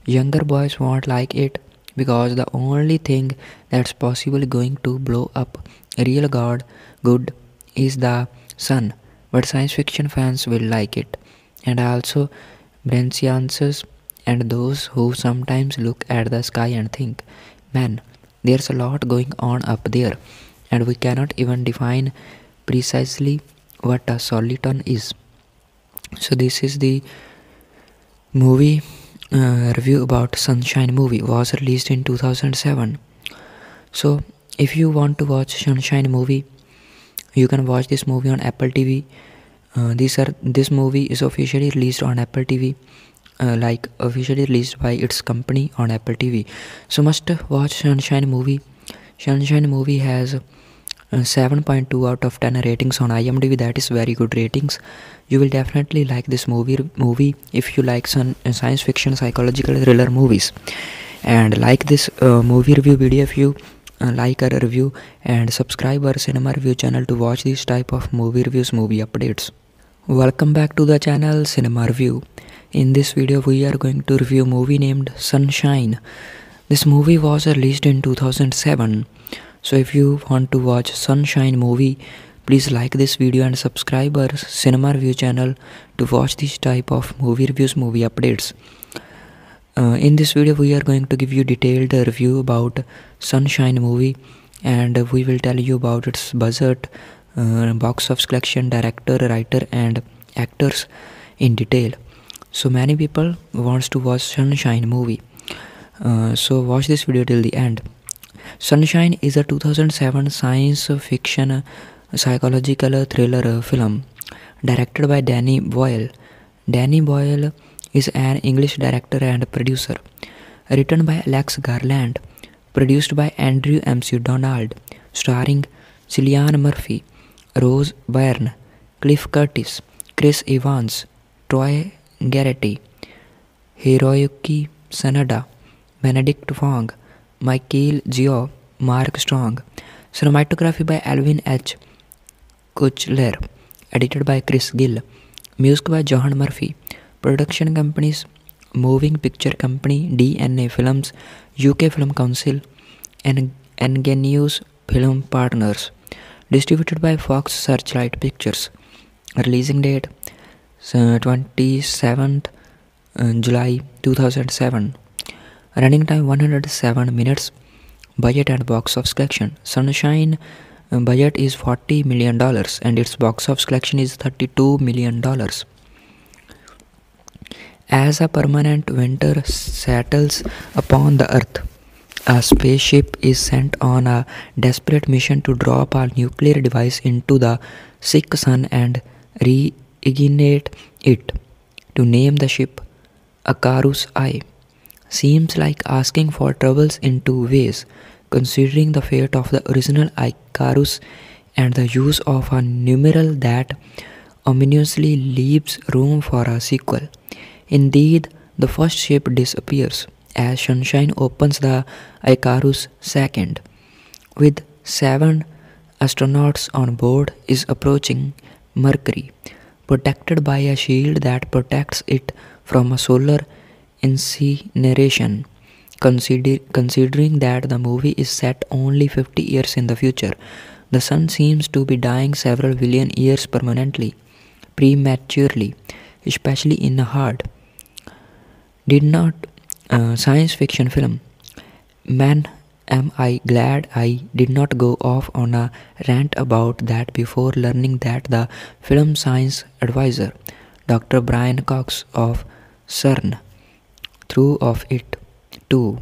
Younger boys won't like it because the only thing that's possibly going to blow up real god good is the sun but science fiction fans will like it. And also Brentianses and those who sometimes look at the sky and think man there's a lot going on up there and we cannot even define precisely what a soliton is. So this is the movie uh, review about sunshine movie was released in 2007 so if you want to watch sunshine movie you can watch this movie on apple tv uh, these are this movie is officially released on apple tv uh, like officially released by its company on apple tv so must watch sunshine movie. Sunshine movie has uh, 7.2 out of 10 ratings on imdb that is very good ratings. You will definitely like this movie movie if you like some uh, science fiction psychological thriller movies. And like this uh, movie review video if you Uh, like our review and subscribe our cinema review channel to watch these type of movie reviews movie updates. Welcome back to the channel cinema review. In this video we are going to review movie named sunshine. This movie was released in 2007 so if you want to watch sunshine movie please like this video and subscribe our cinema review channel to watch this type of movie reviews movie updates uh, in this video we are going to give you detailed review about sunshine movie and we will tell you about its budget uh, box office collection director writer and actors in detail. So many people wants to watch sunshine movie. Uh, so watch this video till the end. Sunshine is a 2007 science fiction psychological thriller film directed by danny boyle. Danny boyle is an English director and producer. Written by Alex Garland, produced by Andrew McDonald, starring Cillian Murphy, Rose Byrne, Cliff Curtis, Chris Evans, Troy Garrity, Hiroyuki Sanada, Benedict Wong, Michael Zio, Mark Strong, Cinematography by Alvin H. Kuchler. Edited by Chris Gill. Music by John Murphy. Production companies Moving Picture Company, DNA Films, UK Film Council, and Ingenious Film Partners. Distributed by Fox Searchlight Pictures. Releasing date 27th uh, July 2007. Running time 107 minutes. Budget and box office collection. Sunshine uh, budget is 40 million dollars and its box office collection is 32 million dollars. As a permanent winter settles upon the earth, a spaceship is sent on a desperate mission to drop a nuclear device into the sick sun and reignite it. To name the ship Icarus I seems like asking for troubles in two ways, considering the fate of the original Icarus and the use of a numeral that ominously leaves room for a sequel. Indeed, the first ship disappears as Sunshine opens the Icarus second, With seven astronauts on board is approaching Mercury, protected by a shield that protects it from a solar incineration. Consider, considering that the movie is set only 50 years in the future, the sun seems to be dying several billion years permanently, prematurely, especially in the heart did not uh, science fiction film. Man, am I glad I did not go off on a rant about that before learning that the film science advisor, Dr. Brian Cox of CERN, threw of it too.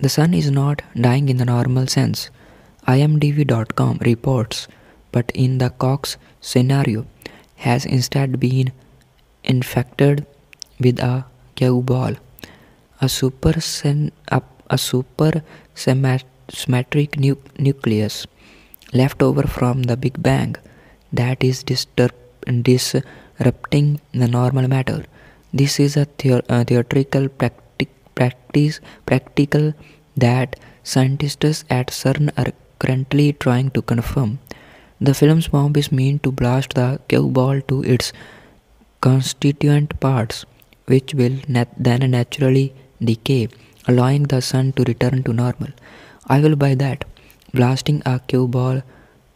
The sun is not dying in the normal sense. IMDb.com reports, but in the Cox scenario, has instead been infected with a Q-ball, a super a, a nu nucleus left over from the Big Bang that is disturb disrupting the normal matter. This is a, a theoretical practic practice practical that scientists at CERN are currently trying to confirm. The film's bomb is meant to blast the Q-ball to its constituent parts which will nat then naturally decay, allowing the sun to return to normal. I will buy that. Blasting a Q-ball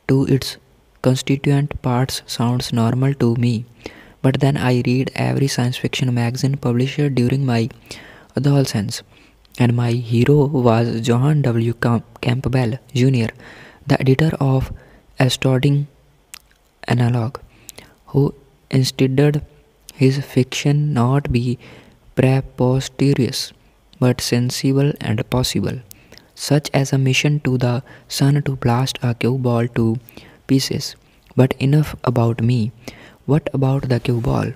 to its constituent parts sounds normal to me, but then I read every science fiction magazine published during my adolescence, and my hero was John W. Campbell Jr., the editor of Astounding Analog, who instead his fiction not be preposterous but sensible and possible, such as a mission to the sun to blast a Q-ball to pieces. But enough about me. What about the Q-ball?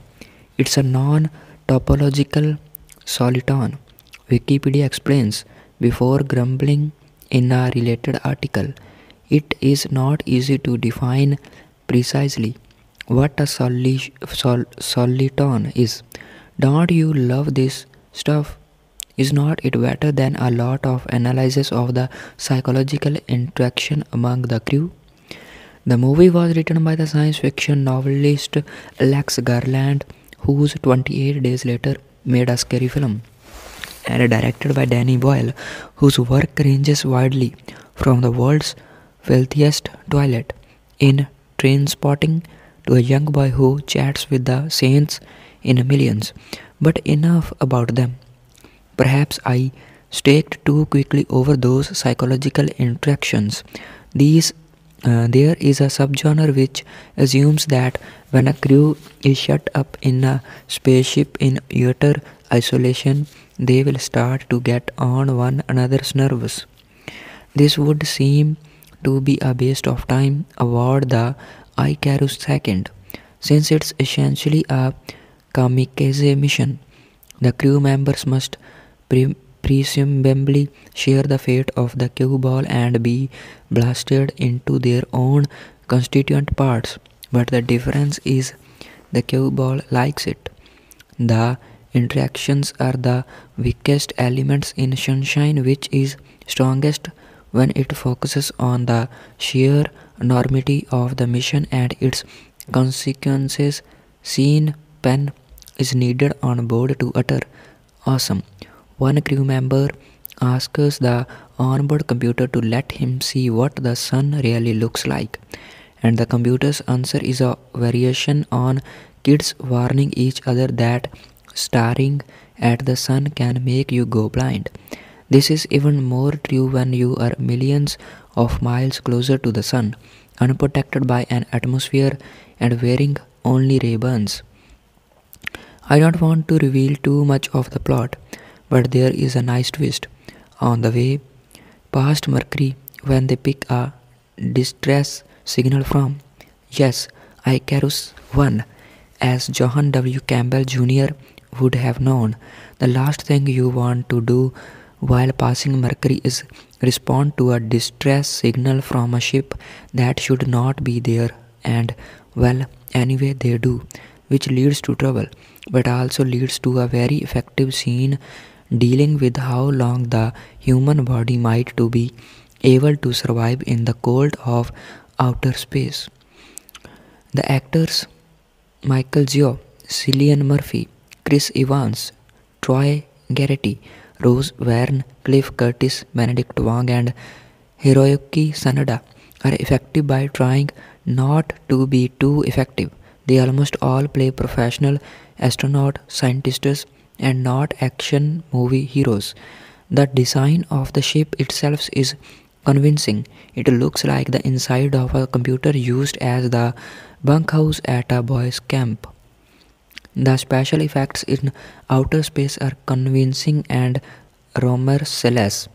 It's a non topological soliton, Wikipedia explains before grumbling in a related article. It is not easy to define precisely what a soli- sol- soliton is. Don't you love this stuff? Is not it better than a lot of analysis of the psychological interaction among the crew? The movie was written by the science fiction novelist Alex Garland, whose 28 Days Later made a scary film, and directed by Danny Boyle, whose work ranges widely from the world's filthiest toilet in Trainspotting to a young boy who chats with the saints in millions. But enough about them. Perhaps I staked too quickly over those psychological interactions. These uh, there is a subgenre which assumes that when a crew is shut up in a spaceship in utter isolation, they will start to get on one another's nerves. This would seem to be a waste of time. Award the Icarus II, since it's essentially a kamikaze mission. The crew members must pre- presumably share the fate of the Q-ball and be blasted into their own constituent parts. But the difference is the Q-ball likes it. The interactions are the weakest elements in sunshine, which is strongest when it focuses on the sheer enormity of the mission and its consequences. Sean Penn is needed on board to utter awesome. One crew member asks the onboard computer to let him see what the sun really looks like, and the computer's answer is a variation on kids warning each other that staring at the sun can make you go blind. This is even more true when you are millions of miles closer to the sun, unprotected by an atmosphere and wearing only Ray-Bans. I don't want to reveal too much of the plot, but there is a nice twist. On the way past Mercury, when they pick a distress signal from, yes, Icarus 1, as John W. Campbell Jr. would have known, the last thing you want to do while passing Mercury is respond to a distress signal from a ship that should not be there, and well, anyway, they do, which leads to trouble but also leads to a very effective scene dealing with how long the human body might to be able to survive in the cold of outer space. The actors Michelle Yeoh, Cillian Murphy, Chris Evans, Troy Garity, Rose Byrne, Cliff Curtis, Benedict Wong, and Hiroyuki Sanada are effective by trying not to be too effective. They almost all play professional astronaut scientists and not action movie heroes. The design of the ship itself is convincing. It looks like the inside of a computer used as the bunkhouse at a boys' camp. The special effects in outer space are convincing and remerciless.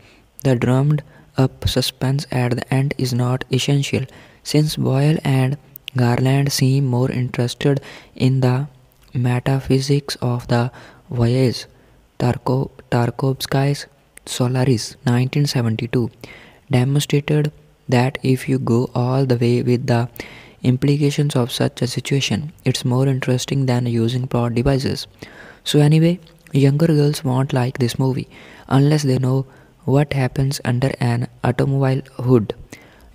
The drummed up suspense at the end is not essential, since Boyle and Garland seem more interested in the metaphysics of the voyage. Tarko, Tarkovsky's Solaris 1972 demonstrated that if you go all the way with the implications of such a situation, it's more interesting than using plot devices. So, anyway, younger girls won't like this movie unless they know what happens under an automobile hood.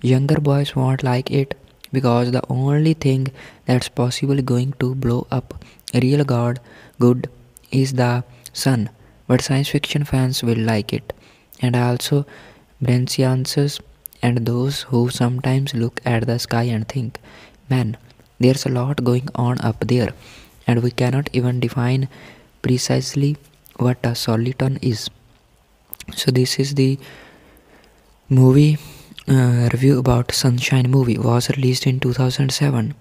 Younger boys won't like it because the only thing that's possibly going to blow up real god good is the sun but science fiction fans will like it and also Brentianses and those who sometimes look at the sky and think man there's a lot going on up there and we cannot even define precisely what a soliton is so this is the movie uh, review about Sunshine movie was released in 2007.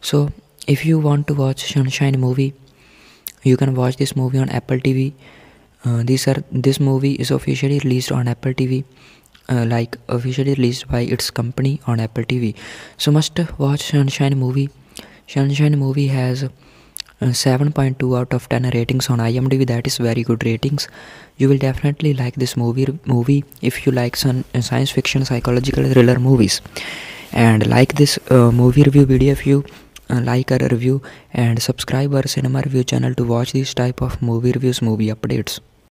So if you want to watch Sunshine movie, you can watch this movie on Apple TV. Uh, these are this movie is officially released on Apple TV, uh, like officially released by its company on Apple TV. So must watch Sunshine movie. Sunshine movie has uh, 7.2 out of 10 ratings on IMDb. That is very good ratings you will definitely like this movie movie if you like some uh, science fiction psychological thriller movies and like this uh, movie review video if you uh, like our review and subscribe our cinema review channel to watch this type of movie reviews movie updates